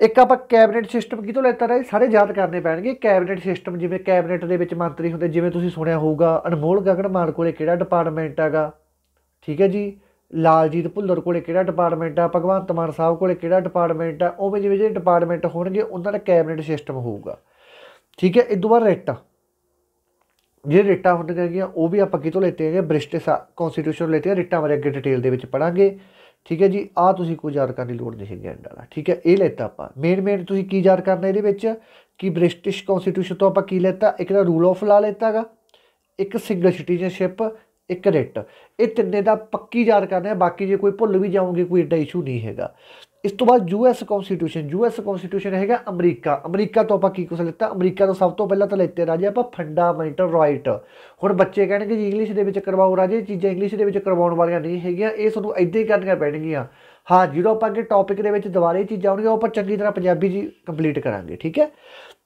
ਇੱਕ ਆਪਾਂ ਕੈਬਨਿਟ ਸਿਸਟਮ ਕਿਤੋਂ ਲੈਤਾ ਰਹੇ ਸਾਰੇ ਯਾਦ ਕਰਨੇ ਪੈਣਗੇ। ਕੈਬਨਿਟ ਸਿਸਟਮ ਜਿਵੇਂ ਕੈਬਨਿਟ ਦੇ ਵਿੱਚ ਮੰਤਰੀ ਹੁੰਦੇ, ਜਿਵੇਂ ਤੁਸੀਂ ਸੁਣਿਆ ਹੋਊਗਾ, ਅਨਮੋਲ ਗਗਨ ਮਾਨ ਕੋਲੇ ਕਿਹੜਾ ਡਿਪਾਰਟਮੈਂਟ ਹੈਗਾ? ਠੀਕ ਹੈ ਜੀ? ਲਾਲਜੀਤ ਭੁੱਲਰ ਕੋਲੇ ਕਿਹੜਾ ਡਿਪਾਰਟਮੈਂਟ ਆ? ਭਗਵੰਤ ਮਾਨ ਸਾਹਿਬ ਕੋਲੇ ਕਿਹੜਾ ਡਿਪਾਰਟਮੈਂਟ ਆ? ਉਵੇਂ ਜਿਵੇਂ ਜਿਹੜੇ ਡਿਪਾਰਟਮੈਂਟ ਹੋਣਗੇ, ਉਹਨਾਂ ਦਾ ਕੈਬਨਿਟ ਸਿਸਟਮ ਹੋਊਗਾ। ਠੀਕ ਹੈ ਇਸ ਤੋਂ ਬਾਅਦ ਰੇਟਾਂ। ਜਿਹੜੇ ਰੇਟਾਂ ਹੁੰਦੀਆਂ ਹੈਗੀਆਂ ਉਹ ਵੀ ਆਪਾਂ ਕਿਤੋਂ ਲੈਤੇ ਹੈਗੇ ਬ੍ਰਿਟਿਸ਼ ਕਨਸਟੀਟਿਊਸ਼ਨ ਲੈਤੇ ਆ ਰੇਟਾਂ ਬਾਰੇ ਅੱਗੇ ਡਿਟੇਲ ਦੇ ਵਿੱਚ ਪੜਾਂਗੇ ਠੀਕ ਹੈ ਜੀ ਆ ਤੁਸੀਂ ਕੋਈ ਯਾਦ ਕਰਨ ਦੀ ਲੋੜ ਨਹੀਂ ਹੈਗੀ ਐਂਡ ਵਾਲਾ। ਠੀਕ ਹੈ, ਇਹ ਲੈਤਾ ਆਪਾਂ। ਮੇਨ ਮੇਨ ਤੁਸੀਂ ਕੀ ਯਾਦ ਕਰਨਾ ਇਹਦੇ ਵਿੱਚ? ਕਿ ਬ੍ਰਿਟਿਸ਼ ਕਨਸਟੀਟਿਊਸ਼ਨ ਤੋਂ ਆਪਾਂ ਕੀ ਲੈਤਾ? ਇੱਕ ਦਾ ਰੂਲ ਆਫ ਲਾ ਲੈਤਾਗਾ, ਇੱਕ ਸਿੰਗਲ ਸਿਟੀਜ਼ਨਸ਼ਿਪ ਇੱਕ ਰਿਟ। ਇਹ ਤਿੰਨੇ ਦਾ ਪੱਕੀ ਯਾਦ ਕਰਨਾ ਹੈ, ਬਾਕੀ ਜੇ ਕੋਈ ਭੁੱਲ ਵੀ ਜਾਓਗੇ ਕੋਈ ਐਡਾ ਇਸ਼ੂ ਨਹੀਂ ਹੈਗਾ। ਇਸ ਤੋਂ ਬਾਅਦ ਯੂਐਸ ਕਨਸਟੀਟਿਊਸ਼ਨ ਯੂਐਸ ਕਨਸਟੀਟਿਊਸ਼ਨ ਹੈਗਾ ਅਮਰੀਕਾ। ਅਮਰੀਕਾ ਤੋਂ ਆਪਾਂ ਕੀ ਕੁਝ ਲਿੱਤਾ? ਅਮਰੀਕਾ ਤੋਂ ਸਭ ਤੋਂ ਪਹਿਲਾਂ ਤਾਂ ਲੈਤੇ ਰਾਜੇ ਆਪਾਂ ਫੰਡਾਮੈਂਟਲ ਰਾਈਟ ਹੁਣ ਬੱਚੇ ਕਹਿਣਗੇ ਜੀ ਇੰਗਲਿਸ਼ ਦੇ ਵਿੱਚ ਕਰਵਾਓ ਰਾਜੇ ਚੀਜ਼ਾਂ ਇੰਗਲਿਸ਼ ਦੇ ਵਿੱਚ ਕਰਵਾਉਣ ਵਾਲੀਆਂ ਨਹੀਂ ਹੈਗੀਆਂ, ਇਹ ਤੁਹਾਨੂੰ ਇਦਾਂ ਹੀ ਕਰਨੀਆਂ ਪੈਣਗੀਆਂ। ਹਾਂ ਜਿਹੜਾ ਆਪਾਂ ਅੱਗੇ ਟੌਪਿਕ ਦੇ ਵਿੱਚ ਦੁਬਾਰੇ ਚੀਜ਼ਾਂ ਆਉਣਗੀਆਂ, ਉਹ ਆਪਾਂ ਚੰਗੀ ਤਰ੍ਹਾਂ ਪੰਜਾਬੀ ਜੀ ਕੰਪਲੀਟ ਕਰਾਂਗੇ, ਠੀਕ ਹੈ?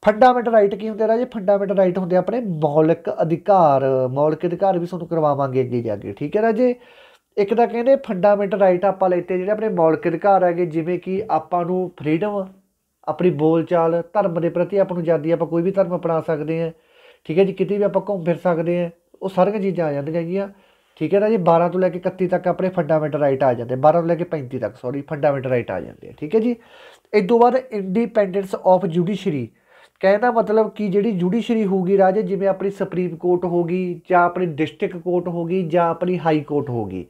ਫੰਡਾਮੈਂਟਲ ਰਾਈਟ ਕੀ ਹੁੰਦੇ ਰਾਜੇ? ਫੰਡਾਮੈਂਟਲ ਰਾਈਟ ਹੁੰਦੇ ਆਪਣੇ ਮੌਲਿਕ ਅਧਿਕਾਰ। ਮੌਲਿਕ ਅਧਿਕਾਰ ਵੀ ਤੁਹਾਨੂੰ ਕਰਵਾਵਾਂਗੇ ਅੱਗੇ ਜਾ ਕੇ, ਠੀਕ ਹੈ ਰਾਜੇ? ਇੱਕ ਤਾਂ ਕਹਿੰਦੇ ਫੰਡਾਮੈਂਟਲ ਰਾਈਟ ਆਪਾਂ ਲੈਤੇ ਜਿਹੜੇ ਆਪਣੇ ਮੌਲਿਕ ਅਧਿਕਾਰ ਹੈਗੇ, ਜਿਵੇਂ ਕਿ ਆਪਾਂ ਨੂੰ ਫਰੀडम ਆਪਣੀ ਬੋਲਚਾਲ, ਧਰਮ ਦੇ ਪ੍ਰਤੀ ਆਪਾਂ ਨੂੰ ਆਜ਼ਾਦੀ ਆਪਾਂ ਕੋਈ ਵੀ ਧਰਮ ਅਪਣਾ ਸਕਦੇ ਹਾਂ, ਠੀਕ ਹੈ ਜੀ, ਕਿਤੇ ਵੀ ਆਪਾਂ ਘੁੰਮ ਫਿਰ ਸਕਦੇ ਹਾਂ, ਉਹ ਸਾਰੀਆਂ ਚੀਜ਼ਾਂ ਆ ਜਾਂਦੀਆਂ ਹੈਗੀਆਂ, ਠੀਕ ਹੈ ਨਾ ਜੀ 12 ਤੋਂ ਲੈ ਕੇ 31 ਤੱਕ ਆਪਣੇ ਫੰਡਾਮੈਂਟਲ ਰਾਈਟ ਆ ਜਾਂਦੇ 12 ਤੋਂ ਲੈ ਕੇ 35 ਤੱਕ ਸੌਰੀ ਫੰਡਾਮੈਂਟਲ ਰਾਈਟ ਆ ਜਾਂਦੇ ਆ, ਠੀਕ ਹੈ ਜੀ? ਇਸ ਤੋਂ ਬਾਅਦ ਇੰਡੀਪੈਂਡੈਂਸ ਆਫ ਜੁਡੀਸ਼ਰੀ ਕਹਿੰਦਾ ਮਤਲਬ ਕਿ ਜਿਹੜੀ ਜੁਡੀਸ਼ਰੀ ਹੋਊਗੀ ਰਾਜੇ, ਜਿਵੇਂ ਆਪਣੀ ਸੁਪਰੀਮ ਕੋਰਟ ਹੋਗੀ ਜਾਂ ਆਪਣੀ ਡਿਸਟ੍ਰਿਕਟ ਕੋਰਟ ਹੋਗੀ ਜਾਂ ਆਪਣੀ ਹਾਈ ਕੋਰਟ ਹੋਗੀ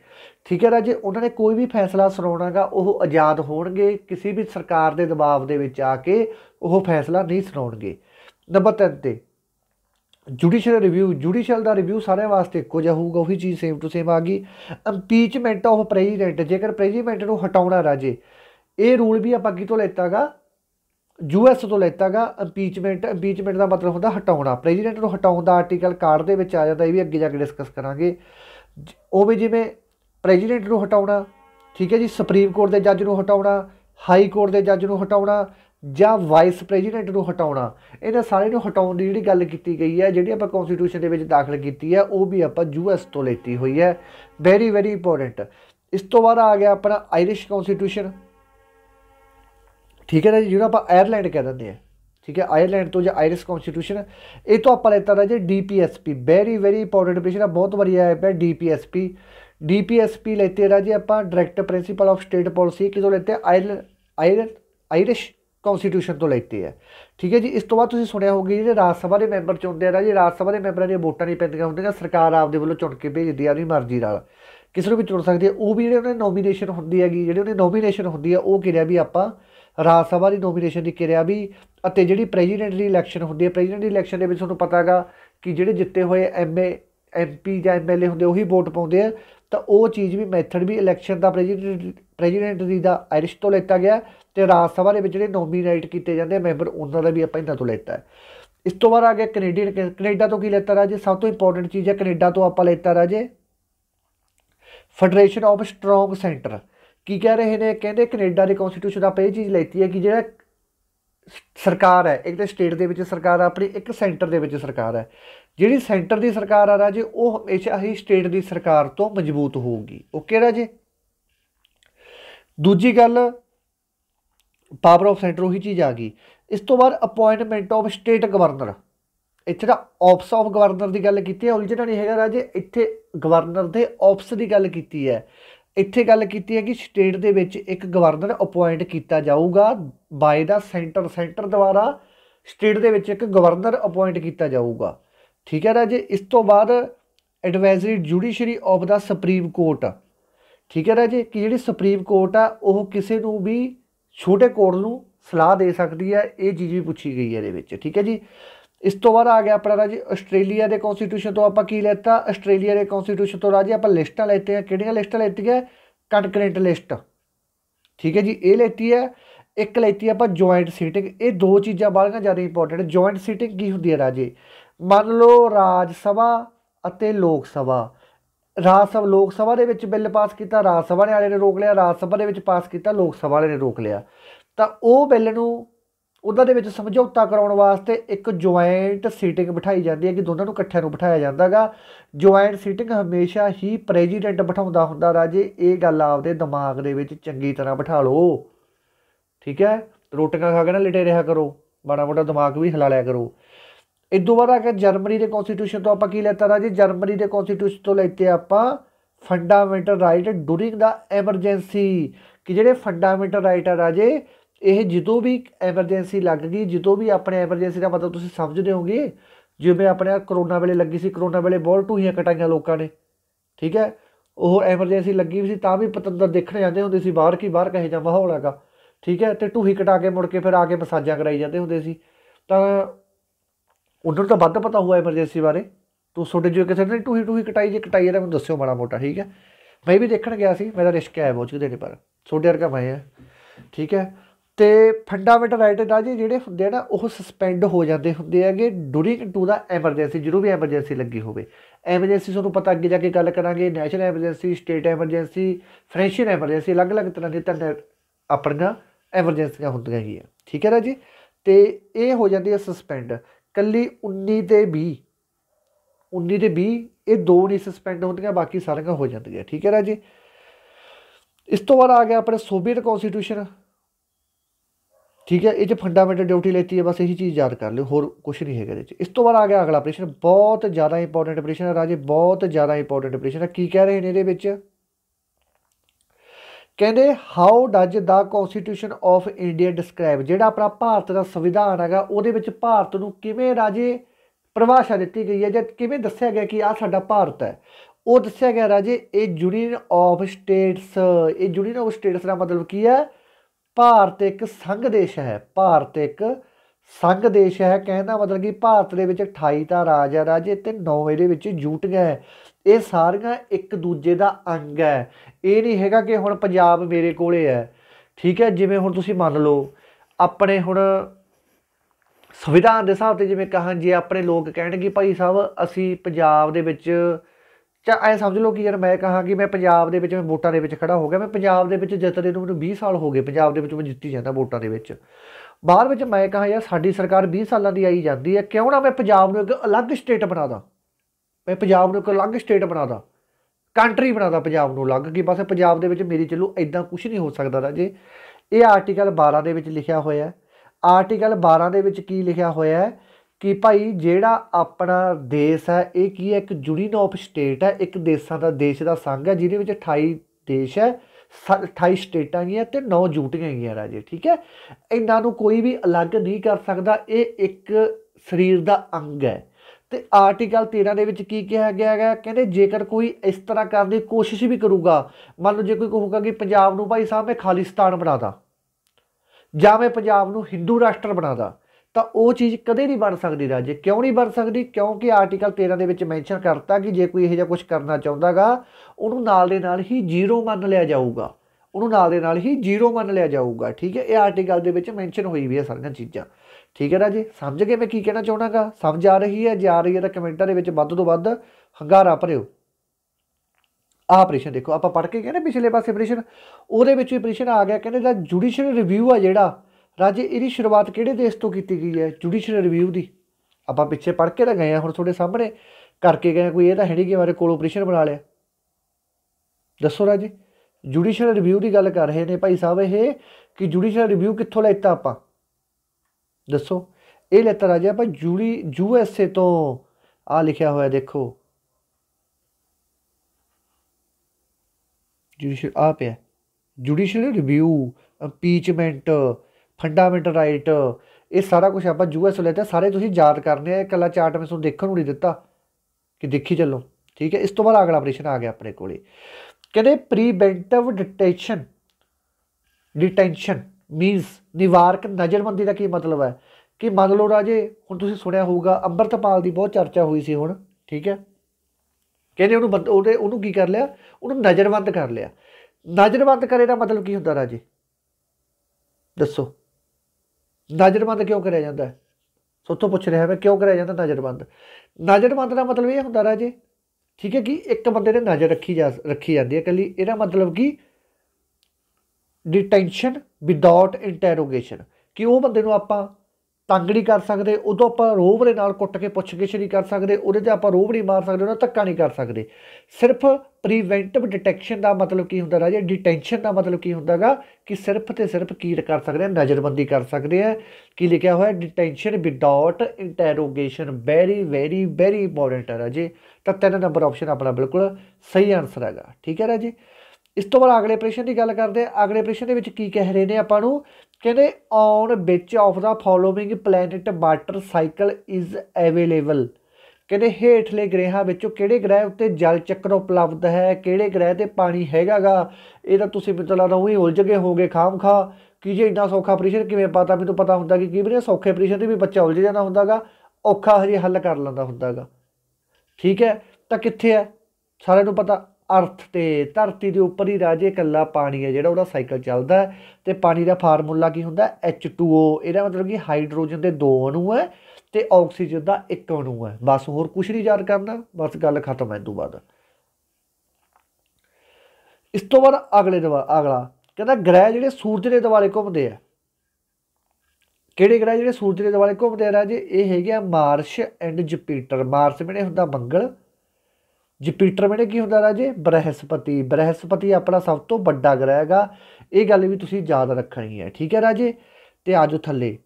ਠੀਕ ਹੈ ਰਾਜੇ, ਉਹਨਾਂ ਨੇ ਕੋਈ ਵੀ ਫੈਸਲਾ ਸੁਣਾਉਣਾਗਾ, ਉਹ ਆਜ਼ਾਦ ਹੋਣਗੇ, ਕਿਸੇ ਵੀ ਸਰਕਾਰ ਦੇ ਦਬਾਅ ਦੇ ਵਿੱਚ ਆ ਕੇ ਉਹ ਫੈਸਲਾ ਨਹੀਂ ਸੁਣਾਉਣਗੇ। ਨੰਬਰ 3 ਤੇ ਜੁਡੀਸ਼ੀਅਲ ਰਿਵਿਊ ਜੁਡੀਸ਼ੀਅਲ ਦਾ ਰਿਵਿਊ ਸਾਰਿਆਂ ਵਾਸਤੇ ਇੱਕੋ ਜਿਹਾ ਹੋਊਗਾ, ਉਹੀ ਚੀਜ਼ ਸੇਮ ਟੂ ਸੇਮ ਆ ਗਈ। ਇੰਪੀਚਮੈਂਟ ਆਫ ਪ੍ਰੈਜ਼ੀਡੈਂਟ ਜੇਕਰ ਪ੍ਰੈਜ਼ੀਡੈਂਟ ਨੂੰ ਹਟਾਉਣਾ ਰਾਜੇ, ਇਹ ਰੂਲ ਵੀ ਆਪਾਂ ਕਿਤੋਂ ਲੈਤਾਗਾ ਯੂਐਸ ਤੋਂ ਲੈਤਾਗਾ ਇੰਪੀਚਮੈਂਟ ਇੰਪੀਚਮੈਂਟ ਦਾ ਮਤਲਬ ਹੁੰਦਾ ਹਟਾਉਣਾ। ਪ੍ਰੈਜ਼ੀਡੈਂਟ ਨੂੰ ਹਟਾਉਣ ਦਾ ਆਰਟੀਕਲ ਕਾਰਡ ਦੇ ਵਿੱਚ ਆ ਜਾਂਦਾ, ਇਹ ਵੀ ਅੱਗੇ ਜਾ ਕੇ ਡਿਸਕਸ ਕਰਾਂਗੇ। ਉਹ ਵੀ ਜਿਵੇਂ ਪ੍ਰੈਜ਼ੀਡੈਂਟ ਨੂੰ ਹਟਾਉਣਾ, ਠੀਕ ਹੈ ਜੀ ਸੁਪਰੀਮ ਕੋਰਟ ਦੇ ਜੱਜ ਨੂੰ ਹਟਾਉਣਾ ਹਾਈ ਕੋਰਟ ਦੇ ਜੱਜ ਨੂੰ ਹਟਾਉਣਾ, ਜਾਂ ਵਾਈਸ ਪ੍ਰੈਜ਼ੀਡੈਂਟ ਨੂੰ ਹਟਾਉਣਾ। ਇਹਨਾਂ ਸਾਰੇ ਨੂੰ ਹਟਾਉਣ ਦੀ ਜਿਹੜੀ ਗੱਲ ਕੀਤੀ ਗਈ ਹੈ, ਜਿਹੜੀ ਆਪਾਂ ਕਨਸਟੀਟਿਊਸ਼ਨ ਦੇ ਵਿੱਚ ਦਾਖਲ ਕੀਤੀ ਹੈ, ਉਹ ਵੀ ਆਪਾਂ ਯੂਐਸ ਤੋਂ ਲੈਤੀ ਹੋਈ ਹੈ। ਵੈਰੀ ਵੈਰੀ ਇੰਪੋਰਟੈਂਟ ਇਸ ਤੋਂ ਬਾਅਦ ਆ ਗਿਆ ਆਪਣਾ ਆਇਰਿਸ਼ ਕਨਸਟੀਟਿਊਸ਼ਨ ਠੀਕ ਹੈ ਨਾ ਜੀ ਜਿਹੜਾ ਆਪਾਂ ਆਇਰਲੈਂਡ ਕਹਿ ਦਿੰਦੇ ਆ ਠੀਕ ਹੈ ਆਇਰਲੈਂਡ ਤੋਂ ਜਾਂ ਆਇਰਿਸ਼ ਕਨਸਟੀਟਿਊਸ਼ਨ ਇਹ ਤੋਂ ਆਪਾਂ ਲੈਤਾ ਰਾਜੇ ਡੀਪੀਐਸਪੀ ਵੈਰੀ ਵੈਰੀ ਇੰਪੋਰਟੈਂਟ ਪਿਛਲਾ ਬਹੁਤ ਵਾਰੀ ਆਇਆ ਪਿਆ ਡੀਪੀਐਸਪੀ ਡੀਪੀਐਸਪੀ ਲੈਤੇ ਰਾਜੇ ਆਪਾਂ direct principle of state policy ਕਿਦੋਂ ਲੈਤੇ ਆਇਰ ਆਇਰਿਸ਼ ਕਨਸਟੀਟਿਊਸ਼ਨ ਤੋਂ ਲੈਤੇ ਆ। ਠੀਕ ਹੈ ਜੀ, ਇਸ ਤੋਂ ਬਾਅਦ ਤੁਸੀਂ ਸੁਣਿਆ ਹੋਊਗਾ ਜਿਹੜੇ ਰਾਜ ਸਭਾ ਦੇ ਮੈਂਬਰ ਚੁਣਦੇ ਆ ਨਾ ਰਾਜੇ ਰਾਜ ਸਭਾ ਦੇ ਮੈਂਬਰਾਂ ਦੀਆਂ ਵੋਟਾਂ ਨਹੀਂ ਪੈਂਦੀਆਂ ਹੁੰਦੀਆਂ, ਸਰਕਾਰ ਆਪਦੇ ਵੱਲੋਂ ਚੁਣ ਕੇ ਭੇਜਦੀ ਆ, ਆਪਣੀ ਮਰਜ਼ੀ ਨਾਲ। ਕਿਸੇ ਨੂੰ ਵੀ ਚੁਣ ਸਕਦੇ ਹੈ ਉਹ ਵੀ ਜਿਹੜੇ ਉਹਨੇ ਨੋਮੀਨੇਸ਼ਨ ਹੁੰਦੀ ਹੈਗੀ, ਜਿਹੜੇ ਉਹਨੇ ਨੋਮੀਨੇਸ਼ਨ ਹੁੰਦੀ ਆ, ਉਹ ਕਿਰਿਆ ਵੀ ਆਪਾਂ ਰਾਜ ਸਭਾ ਦੀ ਨੋਮੀਨੇਸ਼ਨ ਦੀ ਕਿਰਿਆ ਵੀ ਅਤੇ ਜਿਹੜੀ ਪ੍ਰੈਜ਼ੀਡੈਂਟ ਦੀ ਇਲੈਕਸ਼ਨ ਹੁੰਦੀ ਹੈ ਪ੍ਰੈਜ਼ੀਡੈਂਟ ਦੀ ਇਲੈਕਸ਼ਨ ਦੇ ਵਿੱਚ ਤੁਹਾਨੂੰ ਪਤਾ ਹੈਗਾ ਕਿ ਜਿਹੜੇ ਜਿੱਤੇ ਹੋਏ ਐਮਏ ਐਮਪੀ ਜਾਂ ਐਮਐਲਏ ਹੁੰਦੇ, ਉਹੀ ਵੋਟ ਪਾਉਂਦੇ ਆ। ਤਾਂ ਉਹ ਚੀਜ਼ ਵੀ ਮੈਥਡ ਵੀ ਇਲੈਕਸ਼ਨ ਦਾ ਪ੍ਰੈਜ਼ੀਡੈਂਟ ਪ੍ਰੈਜ਼ੀਡੈਂਟ ਦੀ ਦਾ ਆਇਰਿਸ਼ ਤੋਂ ਲੈਤਾ ਗਿਆ ਤੇ ਰਾਜ ਸਭਾ ਦੇ ਵਿੱਚ ਜਿਹੜੇ ਨੋਮੀਨੇਟ ਕੀਤੇ ਜਾਂਦੇ ਮੈਂਬਰ ਉਹਨਾਂ ਦਾ ਵੀ ਆਪਾਂ ਇਹਨਾਂ ਤੋਂ ਲੈਤਾ ਹੈ। ਇਸ ਤੋਂ ਬਾਅਦ ਆ ਗਿਆ ਕੈਨੇਡੀਅਨ ਕੈਨੇਡਾ ਤੋਂ ਕੀ ਲੈਤਾ ਰਾਜੇ? ਸਭ ਤੋਂ ਇੰਪੋਰਟੈਂਟ ਚੀਜ਼ ਹੈ ਕੈਨੇਡਾ ਤੋਂ ਆਪਾਂ ਲੈਤਾ ਰਾਜੇ। ਫੈਡਰੇਸ਼ਨ ਆਫ ਸਟਰੋਂਗ ਸੈਂਟਰ ਕੀ ਕਹਿ ਰਹੇ ਨੇ? ਕਹਿੰਦੇ ਕੈਨੇਡਾ ਦੇ ਕਨਸਟੀਟਿਊਸ਼ਨ ਦਾ ਇਹ ਚੀਜ਼ ਲੈਤੀ ਹੈ ਕਿ ਜਿਹੜਾ ਸਰਕਾਰ ਹੈ, ਇੱਕ ਤੇ ਸਟੇਟ ਦੇ ਵਿੱਚ ਸਰਕਾਰ ਆ, ਆਪਣੀ ਇੱਕ ਸੈਂਟਰ ਦੇ ਵਿੱਚ ਸਰਕਾਰ ਹੈ। ਜਿਹੜੀ ਸੈਂਟਰ ਦੀ ਸਰਕਾਰ ਆ ਰਾਜੇ, ਉਹ ਹਮੇਸ਼ਾ ਹੀ ਸਟੇਟ ਦੀ ਸਰਕਾਰ ਤੋਂ ਮਜ਼ਬੂਤ ਹੋਊਗੀ। ਓਕੇ ਰਾਜੇ? ਦੂਜੀ ਗੱਲ ਪਾਵਰ ਆਫ ਸੈਂਟਰ ਉਹੀ ਚੀਜ਼ ਆ ਗਈ। ਇਸ ਤੋਂ ਬਾਅਦ ਅਪਾਇੰਟਮੈਂਟ ਆਫ ਸਟੇਟ ਗਵਰਨਰ ਇੱਥੇ ਦਾ ਆਫਿਸ ਆਫ ਗਵਰਨਰ ਦੀ ਗੱਲ ਕੀਤੀ ਹੈ, ਉਲਝਣਾ ਨਹੀਂ ਹੈਗਾ ਰਾਜੇ। ਇੱਥੇ ਗਵਰਨਰ ਦੇ ਆਫਿਸ ਦੀ ਗੱਲ ਕੀਤੀ ਹੈ। ਇੱਥੇ ਗੱਲ ਕੀਤੀ ਹੈ ਕਿ ਸਟੇਟ ਦੇ ਵਿੱਚ ਇੱਕ ਗਵਰਨਰ ਅਪਾਇੰਟ ਕੀਤਾ ਜਾਊਗਾ ਬਾਏ ਦਾ ਸੈਂਟਰ ਸੈਂਟਰ ਦੁਆਰਾ ਸਟੇਟ ਦੇ ਵਿੱਚ ਇੱਕ ਗਵਰਨਰ ਅਪਾਇੰਟ ਕੀਤਾ ਜਾਊਗਾ। ਠੀਕ ਹੈ ਰਾਜੇ, ਇਸ ਤੋਂ ਬਾਅਦ advisory judiciary of the supreme court. ਠੀਕ ਹੈ ਰਾਜੇ, ਕਿ ਜਿਹੜੀ ਸੁਪਰੀਮ ਕੋਰਟ ਆ, ਉਹ ਕਿਸੇ ਨੂੰ ਵੀ ਛੋਟੇ ਕੋਰਟ ਨੂੰ ਸਲਾਹ ਦੇ ਸਕਦੀ ਹੈ, ਇਹ ਚੀਜ਼ ਵੀ ਪੁੱਛੀ ਗਈ ਹੈ ਇਹਦੇ ਵਿੱਚ। ਠੀਕ ਹੈ ਜੀ? ਇਸ ਤੋਂ ਬਾਅਦ ਆ ਗਿਆ ਆਪਣਾ ਰਾਜੀ ਆਸਟ੍ਰੇਲੀਆ ਦੇ ਕਨਸਟੀਟਿਊਸ਼ਨ ਤੋਂ ਆਪਾਂ ਕੀ ਲੈਤਾ? ਆਸਟ੍ਰੇਲੀਆ ਦੇ ਕਨਸਟੀਟਿਊਸ਼ਨ ਤੋਂ ਰਾਜੀ ਆਪਾਂ ਲਿਸਟਾਂ ਲੈਤੇ ਆ ਕਿਹੜੀਆਂ ਲਿਸਟਾਂ ਲੈਤੀਆਂ? ਕੰਕਰੈਂਟ ਲਿਸਟ ਠੀਕ ਹੈ ਜੀ, ਇਹ ਲੈਤੀ ਹੈ। ਇੱਕ ਲੈਤੀ ਆਪਾਂ ਜੁਆਇੰਟ ਸੀਟਿੰਗ ਇਹ ਦੋ ਚੀਜ਼ਾਂ ਬਾਲੀਆਂ ਜ਼ਿਆਦਾ ਇੰਪੋਰਟੈਂਟ ਜੁਆਇੰਟ ਸੀਟਿੰਗ ਕੀ ਹੁੰਦੀ ਹੈ ਰਾਜੇ? ਮੰਨ ਲਓ ਰਾਜ ਸਭਾ ਅਤੇ ਲੋਕ ਸਭਾ। ਰਾਜ ਸਭਾ, ਲੋਕ ਸਭਾ ਦੇ ਵਿੱਚ ਬਿੱਲ ਪਾਸ ਕੀਤਾ, ਰਾਜ ਸਭਾ ਨੇ ਵਾਲੇ ਨੇ ਰੋਕ ਲਿਆ, ਰਾਜ ਸਭਾ ਦੇ ਵਿੱਚ ਪਾਸ ਕੀਤਾ, ਲੋਕ ਸਭਾ ਵਾਲੇ ਨੇ ਰੋਕ ਲਿਆ। ਤਾਂ ਉਹ ਬਿੱਲ ਨੂੰ ਉਹਨਾਂ ਦੇ ਵਿੱਚ ਸਮਝੌਤਾ ਕਰਾਉਣ ਵਾਸਤੇ ਇੱਕ ਜੁਆਇੰਟ ਸੀਟਿੰਗ ਬਿਠਾਈ ਜਾਂਦੀ ਹੈ ਕਿ ਦੋਨਾਂ ਨੂੰ ਇਕੱਠਿਆਂ ਨੂੰ ਬਿਠਾਇਆ ਜਾਂਦਾਗਾ। ਜੁਆਇੰਟ ਸੀਟਿੰਗ ਹਮੇਸ਼ਾ ਹੀ ਪ੍ਰੈਜ਼ੀਡੈਂਟ ਬਿਠਾਉਂਦਾ ਹੁੰਦਾ ਰਾਜੇ, ਇਹ ਗੱਲ ਆਪਦੇ ਦਿਮਾਗ ਦੇ ਵਿੱਚ ਚੰਗੀ ਤਰ੍ਹਾਂ ਬਿਠਾ ਲਓ। ਠੀਕ ਹੈ? ਰੋਟੀਆਂ ਖਾ ਕੇ ਨਾ ਲਿਟੇ ਰਿਹਾ ਕਰੋ, ਮਾੜਾ ਮੋਟਾ ਦਿਮਾਗ ਵੀ ਹਿਲਾ ਲਿਆ ਕਰੋ। ਇਦੋਂ ਬਾਅਦ ਆ ਕੇ ਜਰਮਨੀ ਦੇ ਕਨਸਟੀਟਿਊਸ਼ਨ ਤੋਂ ਆਪਾਂ ਕੀ ਲੈਤਾ ਰਾਜੇ? ਜਰਮਨੀ ਦੇ ਕਨਸਟੀਟਿਊਸ਼ਨ ਤੋਂ ਲੈਤੇ ਆਪਾਂ fundamental right during the emergency ਕਿ ਜਿਹੜੇ ਫੰਡਾਮੈਂਟਲ ਰਾਈਟ ਆ ਰਾਜੇ ਇਹ ਜਦੋਂ ਵੀ ਐਮਰਜੈਂਸੀ ਲੱਗ ਗਈ, ਜਦੋਂ ਵੀ ਆਪਣੇ ਐਮਰਜੈਂਸੀ ਦਾ ਮਤਲਬ ਤੁਸੀਂ ਸਮਝਦੇ ਹੋਗੇ ਜਿਵੇਂ ਆਪਣੇ ਕਰੋਨਾ ਵੇਲੇ ਲੱਗੀ ਸੀ ਕਰੋਨਾ ਵੇਲੇ ਬਹੁਤ ਟੂਹੀਆਂ ਕਟਾਈਆਂ ਲੋਕਾਂ ਨੇ, ਠੀਕ ਹੈ? ਉਹ ਐਮਰਜੈਂਸੀ ਲੱਗੀ ਵੀ ਸੀ, ਤਾਂ ਵੀ ਪਤੰਦਰ ਦੇਖਣ ਜਾਂਦੇ ਹੁੰਦੇ ਸੀ, ਬਾਹਰ ਕੀ, ਬਾਹਰ ਕਹੇ ਜਾਂ ਮਾਹੌਲ ਹੈਗਾ, ਠੀਕ ਹੈ? ਤੇ ਟੂਹੀ ਕਟਾ ਕੇ ਮੁੜ ਕੇ ਫਿਰ ਆ ਕੇ ਮਸਾਜਾਂ ਕਰਾਈ ਜਾਂਦੇ ਹੁੰਦੇ ਸੀ। ਤਾਂ ਉਹਨਾਂ ਨੂੰ ਤਾਂ ਵੱਧ ਪਤਾ ਹੋਇਆ ਐਮਰਜੈਂਸੀ ਬਾਰੇ। ਤੂੰ ਛੋਟੇ ਜਿਹੇ ਕਿਸੇ ਨੇ ਢੂਹੀ ਢੂਹੀ ਕਟਾਈ, ਜੇ ਕਟਾਈ ਤਾਂ ਮੈਨੂੰ ਦੱਸਿਓ ਮਾੜਾ ਮੋਟਾ, ਠੀਕ ਹੈ? ਮੈਂ ਵੀ ਦੇਖਣ ਗਿਆ ਸੀ, ਮੇਰਾ ਰਿਸਕ ਹੈ ਬਹੁਤ ਦੇ ਪਰ। ਛੋਟੇ ਵਰਗਾ ਮੈਂ ਆ ਠੀਕ ਹੈ? ਤੇ ਫੰਡਾਮੈਂਟਲ ਰਾਈਟ ਨਾ ਜੀ ਜਿਹੜੇ ਹੁੰਦੇ ਆ ਨਾ, ਉਹ ਸਸਪੈਂਡ ਹੋ ਜਾਂਦੇ ਹੁੰਦੇ ਹੈਗੇ ਡੂਰਿੰਗ ਟੂ ਦਾ ਐਮਰਜੈਂਸੀ ਜਦੋਂ ਵੀ ਐਮਰਜੈਂਸੀ ਲੱਗੀ ਹੋਵੇ। ਐਮਰਜੈਂਸੀ ਤੁਹਾਨੂੰ ਪਤਾ ਅੱਗੇ ਜਾ ਕੇ ਗੱਲ ਕਰਾਂਗੇ national emergency state emergency financial emergency ਅਲੱਗ-ਅਲੱਗ ਤਰ੍ਹਾਂ ਦੇ ਤਾਂ ਆਪਣੀਆਂ ਐਮਰਜੈਂਸੀਆਂ ਹੁੰਦੀਆਂ ਹੈਗੀਆਂ। ਠੀਕ ਹੈ ਨਾ ਜੀ? ਤੇ ਇਹ ਹੋ ਜਾਂਦੀ ਹੈ ਸਸਪੈਂਡ ਕੱਲੀ 19 ਤੇ 20 19 ਤੇ 20 ਇਹ ਦੋ ਨਹੀਂ ਸਸਪੈਂਡ ਹੁੰਦੀਆਂ, ਬਾਕੀ ਸਾਰੀਆਂ ਹੋ ਜਾਂਦੀਆਂ। ਠੀਕ ਹੈ ਨਾ ਜੀ? ਇਸ ਤੋਂ ਬਾਅਦ ਆ ਗਿਆ ਆਪਣੇ ਸੋਵੀਅਤ ਕਨਸਟੀਟਿਊਸ਼ਨ ਠੀਕ ਹੈ, ਇਹ ਚ ਫੰਡਾਮੈਂਟਲ ਡਿਊਟੀ ਲੈਤੀ ਹੈ, ਬਸ ਇਹੀ ਚੀਜ਼ ਯਾਦ ਕਰ ਲਿਓ, ਹੋਰ ਕੁਝ ਨਹੀਂ ਹੈਗਾ ਇਹਦੇ ਚ। ਇਸ ਤੋਂ ਬਾਅਦ ਆ ਗਿਆ ਅਗਲਾ ਆਪਰੇਸ਼ਨ ਬਹੁਤ ਜ਼ਿਆਦਾ ਇੰਪੋਰਟੈਂਟ ਆਪਰੇਸ਼ਨ ਹੈ ਰਾਜੇ, ਬਹੁਤ ਜ਼ਿਆਦਾ ਇੰਪੋਰਟੈਂਟ ਆਪਰੇਸ਼ਨ ਹੈ। ਕੀ ਕਹਿ ਰਹੇ ਨੇ ਇਹਦੇ ਵਿੱਚ? ਕਹਿੰਦੇ how does the constitution of India describe ਜਿਹੜਾ ਆਪਣਾ ਭਾਰਤ ਦਾ ਸੰਵਿਧਾਨ ਹੈਗਾ, ਉਹਦੇ ਵਿੱਚ ਭਾਰਤ ਨੂੰ ਕਿਵੇਂ ਰਾਜੇ ਪਰਿਭਾਸ਼ਾ ਦਿੱਤੀ ਗਈ ਹੈ, ਜਾਂ ਕਿਵੇਂ ਦੱਸਿਆ ਗਿਆ ਕਿ ਆਹ ਸਾਡਾ ਭਾਰਤ ਹੈ? ਉਹ ਦੱਸਿਆ ਗਿਆ ਰਾਜੇ, ਇਹ ਯੂਨੀਅਨ ਆਫ ਸਟੇਟਸ ਇਹ ਯੂਨੀਅਨ ਆਫ ਸਟੇਟਸ ਦਾ ਮਤਲਬ ਕੀ ਹੈ? ਭਾਰਤ ਇੱਕ ਸੰਘ ਦੇਸ਼ ਹੈ। ਭਾਰਤ ਇੱਕ ਸੰਘ ਦੇਸ਼ ਹੈ। ਕਹਿੰਦਾ ਮਤਲਬ ਕਿ ਭਾਰਤ ਦੇ ਵਿੱਚ 28 ਤਾਂ ਰਾਜ ਹੈ। ਰਾਜੇ ਤੇ 9 ਇਹਦੇ ਵਿੱਚ ਜੂਟੀਆਂ ਹੈ। ਇਹ ਸਾਰੀਆਂ ਇੱਕ ਦੂਜੇ ਦਾ ਅੰਗ ਹੈ। ਇਹ ਨਹੀਂ ਹੈਗਾ ਕਿ ਹੁਣ ਪੰਜਾਬ ਮੇਰੇ ਕੋਲੇ ਹੈ। ਠੀਕ ਹੈ, ਜਿਵੇਂ ਹੁਣ ਤੁਸੀਂ ਮੰਨ ਲਓ, ਆਪਣੇ ਹੁਣ ਸੰਵਿਧਾਨ ਦੇ ਹਿਸਾਬ ਤੇ ਜਿਵੇਂ ਕਹਾਂ ਜੇ ਆਪਣੇ ਲੋਕ ਕਹਿਣਗੇ, ਭਾਈ ਸਾਹਿਬ, ਅਸੀਂ ਪੰਜਾਬ ਦੇ ਵਿੱਚ ਚਾ ਐ ਸਮਝ ਲਓ ਕਿ ਯਾਰ ਮੈਂ ਕਹਾਂ ਕਿ ਮੈਂ ਪੰਜਾਬ ਦੇ ਵਿੱਚ, ਮੈਂ ਵੋਟਾਂ ਦੇ ਵਿੱਚ ਖੜਾ ਹੋ ਗਿਆ, ਮੈਂ ਪੰਜਾਬ ਦੇ ਵਿੱਚ ਜਿੱਤਦੇ ਨੂੰ ਮੈਨੂੰ 20 ਸਾਲ ਹੋ ਗਏ, ਪੰਜਾਬ ਦੇ ਵਿੱਚ ਮੈਂ ਜਿੱਤੀ ਜਾਂਦਾ ਵੋਟਾਂ ਦੇ ਵਿੱਚ। ਬਾਅਦ ਵਿੱਚ ਮੈਂ ਕਹਾਂ, ਯਾਰ ਸਾਡੀ ਸਰਕਾਰ 20 ਸਾਲਾਂ ਦੀ ਆਈ ਜਾਂਦੀ ਹੈ, ਕਿਉਂ ਨਾ ਮੈਂ ਪੰਜਾਬ ਨੂੰ ਇੱਕ ਅਲੱਗ ਸਟੇਟ ਬਣਾ ਦਾਂ? ਮੈਂ ਪੰਜਾਬ ਨੂੰ ਇੱਕ ਅਲੱਗ ਸਟੇਟ ਬਣਾ ਦਾਂ ਕੰਟਰੀ ਬਣਾ ਦਾਂ ਪੰਜਾਬ ਨੂੰ ਅਲੱਗ, ਕਿ ਬਸ ਪੰਜਾਬ ਦੇ ਵਿੱਚ ਮੇਰੀ ਚੱਲੂ ਐਦਾਂ ਕੁਝ ਨਹੀਂ ਹੋ ਸਕਦਾ ਰਾਜੇ ਇਹ ਆਰਟੀਕਲ 12 ਦੇ ਵਿੱਚ ਲਿਖਿਆ ਹੋਇਆ ਹੈ। ਆਰਟੀਕਲ 12 ਦੇ ਵਿੱਚ ਕੀ ਲਿਖਿਆ ਹੋਇਆ ਹੈ? ਕਿ ਭਾਈ ਜਿਹੜਾ ਆਪਣਾ ਦੇਸ਼ ਹੈ, ਇਹ ਕੀ ਹੈ? ਇੱਕ ਯੂਨੀਅਨ ਆਫ ਸਟੇਟ ਹੈ, ਇੱਕ ਦੇਸ਼ਾਂ ਦਾ ਦੇਸ਼ ਦਾ ਸੰਘ ਹੈ, ਜਿਹਦੇ ਵਿੱਚ 28 ਦੇਸ਼ ਹੈ 28 ਸਟੇਟਾਂ ਗਈਆਂ ਤੇ 9 ਜੂਟੀਆਂ ਗਈਆਂ ਰਾਜੇ, ਠੀਕ ਹੈ? ਇਹਨਾਂ ਨੂੰ ਕੋਈ ਵੀ ਅਲੱਗ ਨਹੀਂ ਕਰ ਸਕਦਾ, ਇਹ ਇੱਕ ਸਰੀਰ ਦਾ ਅੰਗ ਹੈ। ਤੇ ਆਰਟੀਕਲ 13 ਦੇ ਵਿੱਚ ਕੀ ਕਿਹਾ ਗਿਆ ਹੈ ਕਹਿੰਦੇ ਜੇਕਰ ਕੋਈ ਇਸ ਤਰ੍ਹਾਂ ਕਰਨ ਦੀ ਕੋਸ਼ਿਸ਼ ਵੀ ਕਰੂਗਾ, ਮੰਨ ਲਓ ਜੇ ਕੋਈ ਕਹੂਗਾ ਕਿ ਪੰਜਾਬ ਨੂੰ ਭਾਈ ਸਾਹਿਬ ਮੈਂ ਖਾਲਿਸਤਾਨ ਬਣਾਦਾ ਜਾਂ ਮੈਂ ਪੰਜਾਬ ਨੂੰ ਹਿੰਦੂ ਰਾਸ਼ਟਰ ਬਣਾਦਾ ਤਾਂ ਉਹ ਚੀਜ਼ ਕਦੇ ਨਹੀਂ ਬਣ ਸਕਦੀ ਰਾਜੇ। ਕਿਉਂ ਨਹੀਂ ਬਣ ਸਕਦੀ? ਕਿਉਂਕਿ ਆਰਟੀਕਲ 13 ਦੇ ਵਿੱਚ ਮੈਂਸ਼ਨ ਕਰਤਾ ਕਿ ਜੇ ਕੋਈ ਇਹੋ ਜਿਹਾ ਕੁਝ ਕਰਨਾ ਚਾਹੁੰਦਾਗਾ, ਉਹਨੂੰ ਨਾਲ ਦੇ ਨਾਲ ਹੀ ਜ਼ੀਰੋ ਮੰਨ ਲਿਆ ਜਾਊਗਾ। ਉਹਨੂੰ ਨਾਲ ਦੇ ਨਾਲ ਹੀ ਜ਼ੀਰੋ ਮੰਨ ਲਿਆ ਜਾਊਗਾ, ਠੀਕ ਹੈ? ਇਹ ਆਰਟੀਕਲ ਦੇ ਵਿੱਚ ਮੈਂਸ਼ਨ ਹੋਈ ਵੀ ਹੈ ਸਾਰੀਆਂ ਚੀਜ਼ਾਂ। ਠੀਕ ਹੈ ਰਾਜੇ? ਸਮਝ ਗਏ ਮੈਂ ਕੀ ਕਹਿਣਾ ਚਾਹਣਾਗਾ ਸਮਝ ਆ ਰਹੀ ਹੈ? ਜੇ ਆ ਰਹੀ ਹੈ ਤਾਂ ਕਮੈਂਟਾਂ ਦੇ ਵਿੱਚ ਵੱਧ ਤੋਂ ਵੱਧ ਹੰਗਾਰਾ ਭਰਿਓ। ਆ ਆਪਰੇਸ਼ਨ ਦੇਖੋ, ਆਪਾਂ ਪੜ੍ਹ ਕੇ ਕਹਿੰਦੇ ਪਿਛਲੇ ਪਾਸੇ ਆਪਰੇਸ਼ਨ ਉਹਦੇ ਵਿੱਚ ਵੀ ਆਪਰੇਸ਼ਨ ਆ ਗਿਆ। ਕਹਿੰਦੇ ਦਾ ਜੁਡੀਸ਼ੀਅਲ ਰਿਵਿਊ ਆ ਜਿਹੜਾ ਰਾਜੇ, ਇਹਦੀ ਸ਼ੁਰੂਆਤ ਕਿਹੜੇ ਦੇਸ਼ ਤੋਂ ਕੀਤੀ ਗਈ ਹੈ? ਜੁਡੀਸ਼ੀਅਲ ਰਿਵਿਊ ਦੀ। ਆਪਾਂ ਪਿੱਛੇ ਪੜ੍ਹ ਕੇ ਤਾਂ ਗਏ ਆ ਹੁਣ ਤੁਹਾਡੇ ਸਾਹਮਣੇ ਕਰਕੇ ਗਏ ਕੋਈ, ਇਹ ਤਾਂ ਹੈ ਨਹੀਂ ਕਿ ਮਾਰੇ ਕੋਲ ਆਪਰੇਸ਼ਨ ਬਣਾ ਲਿਆ। ਦੱਸੋ ਰਾਜੇ ਜੁਡੀਸ਼ੀਅਲ ਰਿਵਿਊ ਦੀ ਗੱਲ ਕਰ ਰਹੇ ਨੇ ਭਾਈ ਸਾਹਿਬ ਇਹ ਕਿ ਜੁਡੀਸ਼ੀਅਲ ਰਿਵਿਊ ਕਿੱਥੋਂ ਲੈਤਾ ਆਪਾਂ? ਦੱਸੋ। ਇਹ ਲੈਤਾ ਰਾਜੇ ਆਪਾਂ ਜੂਡੀ ਯੂ ਐਸ ਏ ਤੋਂ। ਆ ਲਿਖਿਆ ਹੋਇਆ ਦੇਖੋ। ਜੁਡੀਸ਼ੀਅਲ ਆ ਪਿਆ। Judicial review impeachment fundamental right, ਇਹ ਸਾਰਾ ਕੁਝ ਆਪਾਂ ਯੂਐਸ ਲੈਤਾ ਸਾਰੇ ਤੁਸੀਂ ਯਾਦ ਕਰਨੇ ਆ ਇਕੱਲਾ ਚਾਰਟ ਮੈਂ ਤੁਹਾਨੂੰ ਦੇਖਣ ਨੂੰ ਨਹੀਂ ਦਿੱਤਾ ਕਿ ਦੇਖੀ ਚੱਲੋ, ਠੀਕ ਹੈ? ਇਸ ਤੋਂ ਬਾਅਦ ਅਗਲਾ ਆਪਰੇਸ਼ਨ ਆ ਗਿਆ ਆਪਣੇ ਕੋਲੇ। ਕਹਿੰਦੇ ਪ੍ਰੀਵੈਂਟਿਵ ਡਿਟੈਂਸ਼ਨ ਡਿਟੈਂਸ਼ਨ ਮੀਨਸ ਨਿਵਾਰਕ ਨਜ਼ਰਬੰਦੀ ਦਾ ਕੀ ਮਤਲਬ ਹੈ? ਕਿ ਮੰਨ ਲਓ ਰਾਜੇ, ਹੁਣ ਤੁਸੀਂ ਸੁਣਿਆ ਹੋਊਗਾ, ਅੰਮ੍ਰਿਤਪਾਲ ਦੀ ਬਹੁਤ ਚਰਚਾ ਹੋਈ ਸੀ ਹੁਣ, ਠੀਕ ਹੈ? ਕਹਿੰਦੇ ਉਹਨੂੰ ਉਹਦੇ, ਉਹਨੂੰ ਕੀ ਕਰ ਲਿਆ? ਉਹਨੂੰ ਨਜ਼ਰਬੰਦ ਕਰ ਲਿਆ। ਨਜ਼ਰਬੰਦ ਕਰੇ ਦਾ ਮਤਲਬ ਕੀ ਹੁੰਦਾ ਰਾਜੇ? ਦੱਸੋ। ਨਜ਼ਰਬੰਦ ਕਿਉਂ ਕਰਿਆ ਜਾਂਦਾ? ਹੈ ਸੋਤੋਂ ਪੁੱਛ ਰਿਹਾ ਮੈਂ, ਕਿਉਂ ਕਰਿਆ ਜਾਂਦਾ ਨਜ਼ਰਬੰਦ? ਨਜ਼ਰਬੰਦ ਦਾ ਮਤਲਬ ਇਹ ਹੁੰਦਾ ਰਾਜੇ, ਠੀਕ ਹੈ ਕਿ ਇੱਕ ਬੰਦੇ ਨੇ ਨਜ਼ਰ ਰੱਖੀ ਜਾ, ਰੱਖੀ ਜਾਂਦੀ ਹੈ ਕੱਲੀ ਇਹਦਾ ਮਤਲਬ ਕਿ? ਡਿਟੈਂਸ਼ਨ ਵਿਦਆਊਟ ਇੰਟਰੋਗੇਸ਼ਨ ਕਿ ਉਹ ਬੰਦੇ ਨੂੰ ਆਪਾਂ ਤੰਗ ਨਹੀਂ ਕਰ ਸਕਦੇ, ਉਦੋਂ ਆਪਾਂ ਰੋਬ ਦੇ ਨਾਲ ਕੁੱਟ ਕੇ ਪੁੱਛ ਗਿੱਛ ਨਹੀਂ ਕਰ ਸਕਦੇ, ਉਹਦੇ ਤੇ ਆਪਾਂ ਰੋਬ ਨਹੀਂ ਮਾਰ ਸਕਦੇ, ਉਹਨਾਂ ਧੱਕਾ ਨਹੀਂ ਕਰ ਸਕਦੇ। ਸਿਰਫ ਪ੍ਰੀਵੈਂਟਿਵ ਡਿਟੈਕਸ਼ਨ ਦਾ ਮਤਲਬ ਕੀ ਹੁੰਦਾ ਰਾਜੇ ਡਿਟੈਂਸ਼ਨ ਦਾ ਮਤਲਬ ਕੀ ਹੁੰਦਾਗਾ ਕਿ ਸਿਰਫ ਤੇ ਸਿਰਫ ਕੀ ਕਰ ਸਕਦੇ ਆ, ਨਜ਼ਰਬੰਦੀ ਕਰ ਸਕਦੇ ਆ। ਕੀ ਲਿਖਿਆ ਹੋਇਆ detention without interrogation very very very important ਹੈ ਰਾਜੇ। ਤਾਂ ਤਿੰਨ ਨੰਬਰ ਆਪਸ਼ਨ ਆਪਣਾ ਬਿਲਕੁਲ ਸਹੀ ਆਨਸਰ ਹੈਗਾ, ਠੀਕ ਹੈ ਰਾਜੇ। ਇਸ ਤੋਂ ਬਾਅਦ ਅਗਲੇ ਪ੍ਰਸ਼ਨ ਦੀ ਗੱਲ ਕਰਦੇ ਆ, ਅਗਲੇ ਪ੍ਰਸ਼ਨ ਦੇ ਵਿੱਚ ਕੀ ਕਹਿ ਰਹੇ ਨੇ ਆਪਾਂ ਨੂੰ? ਕਹਿੰਦੇ on which of the following planet water cycle is available ਕਹਿੰਦੇ ਹੇਠਲੇ ਗ੍ਰਹਿਾਂ ਵਿੱਚੋਂ ਕਿਹੜੇ ਗ੍ਰਹਿ ਉੱਤੇ ਜਲ ਚੱਕਰ ਉਪਲਬਧ ਹੈ, ਕਿਹੜੇ ਗ੍ਰਹਿ ਤੇ ਪਾਣੀ ਹੈਗਾਗਾ, ਇਹ ਤਾਂ ਤੁਸੀਂ ਮੈਨੂੰ ਲੱਗਦਾ ਉਹੀ ਉਲਝ ਗਏ ਹੋਗੇ ਖਾਮਖਾ ਕਿ ਜੇ ਇੰਨਾ ਸੌਖਾ ਪ੍ਰਸ਼ਨ ਕਿਵੇਂ ਪਤਾ, ਮੈਨੂੰ ਪਤਾ ਹੁੰਦਾ ਕਿ ਕੀ ਵੀ ਸੌਖੇ ਪ੍ਰਸ਼ਨ ਤੇ ਵੀ ਬੱਚਾ ਉਲਝ ਜਾਂਦਾ ਹੁੰਦਾਗਾ, ਔਖਾ ਹਜੇ ਹੱਲ ਕਰ ਲੈਂਦਾ ਹੁੰਦਾਗਾ। ਠੀਕ ਹੈ, ਤਾਂ ਕਿੱਥੇ ਹੈ? ਸਾਰਿਆਂ ਨੂੰ ਪਤਾ। ਅਰਥ ਤੇ ਧਰਤੀ ਦੇ ਉੱਪਰ ਹੀ ਰਾਜੇ ਇਕੱਲਾ ਪਾਣੀ ਹੈ ਜਿਹੜਾ ਉਹਦਾ ਸਾਈਕਲ ਚੱਲਦਾ ਤੇ ਪਾਣੀ ਦਾ ਫਾਰਮੂਲਾ ਕੀ ਹੁੰਦਾ? H2O ਇਹਦਾ ਮਤਲਬ ਕਿ ਹਾਈਡਰੋਜਨ ਦੇ ਦੋ ਅਣੂ ਹੈ ਤੇ ਆਕਸੀਜਨ ਦਾ ਇੱਕ ਅਣੂ ਹੈ। ਬਸ ਹੋਰ ਕੁਝ ਨਹੀਂ ਯਾਦ ਕਰਨਾ, ਬਸ ਗੱਲ ਖਤਮ ਹੈ ਤੋਂ ਬਾਅਦ। ਇਸ ਤੋਂ ਬਾਅਦ ਅਗਲੇ ਦਵਾ, ਅਗਲਾ ਕਹਿੰਦਾ ਗ੍ਰਹਿ ਜਿਹੜੇ ਸੂਰਜ ਦੇ ਦੁਆਲੇ ਘੁੰਮਦੇ ਆ। ਕਿਹੜੇ ਗ੍ਰਹਿ ਜਿਹੜੇ ਸੂਰਜ ਦੇ ਦੁਆਲੇ ਘੁੰਮਦੇ ਆ ਰਾਜੇ? ਇਹ ਹੈਗੇ ਆ ਮਾਰਸ਼ ਐਂਡ ਜੁਪੀਟਰ। ਮਾਰਸ ਮੈਨੇ ਹੁੰਦਾ ਮੰਗਲ ਜੁਪੀਟਰ ਮੈਨੇ ਕੀ ਹੁੰਦਾ ਰਾਜੇ? ਬ੍ਰਹਿਸਪਤੀ। ਬ੍ਰਹਿਸਪਤੀ ਆਪਣਾ ਸਭ ਤੋਂ ਵੱਡਾ ਗ੍ਰਹਿ ਹੈਗਾ। ਇਹ ਗੱਲ ਵੀ ਤੁਸੀਂ ਯਾਦ ਰੱਖਣੀ ਹੈ। ਠੀਕ ਹੈ ਰਾਜੇ? ਤੇ ਆਜੋ ਥੱਲੇ।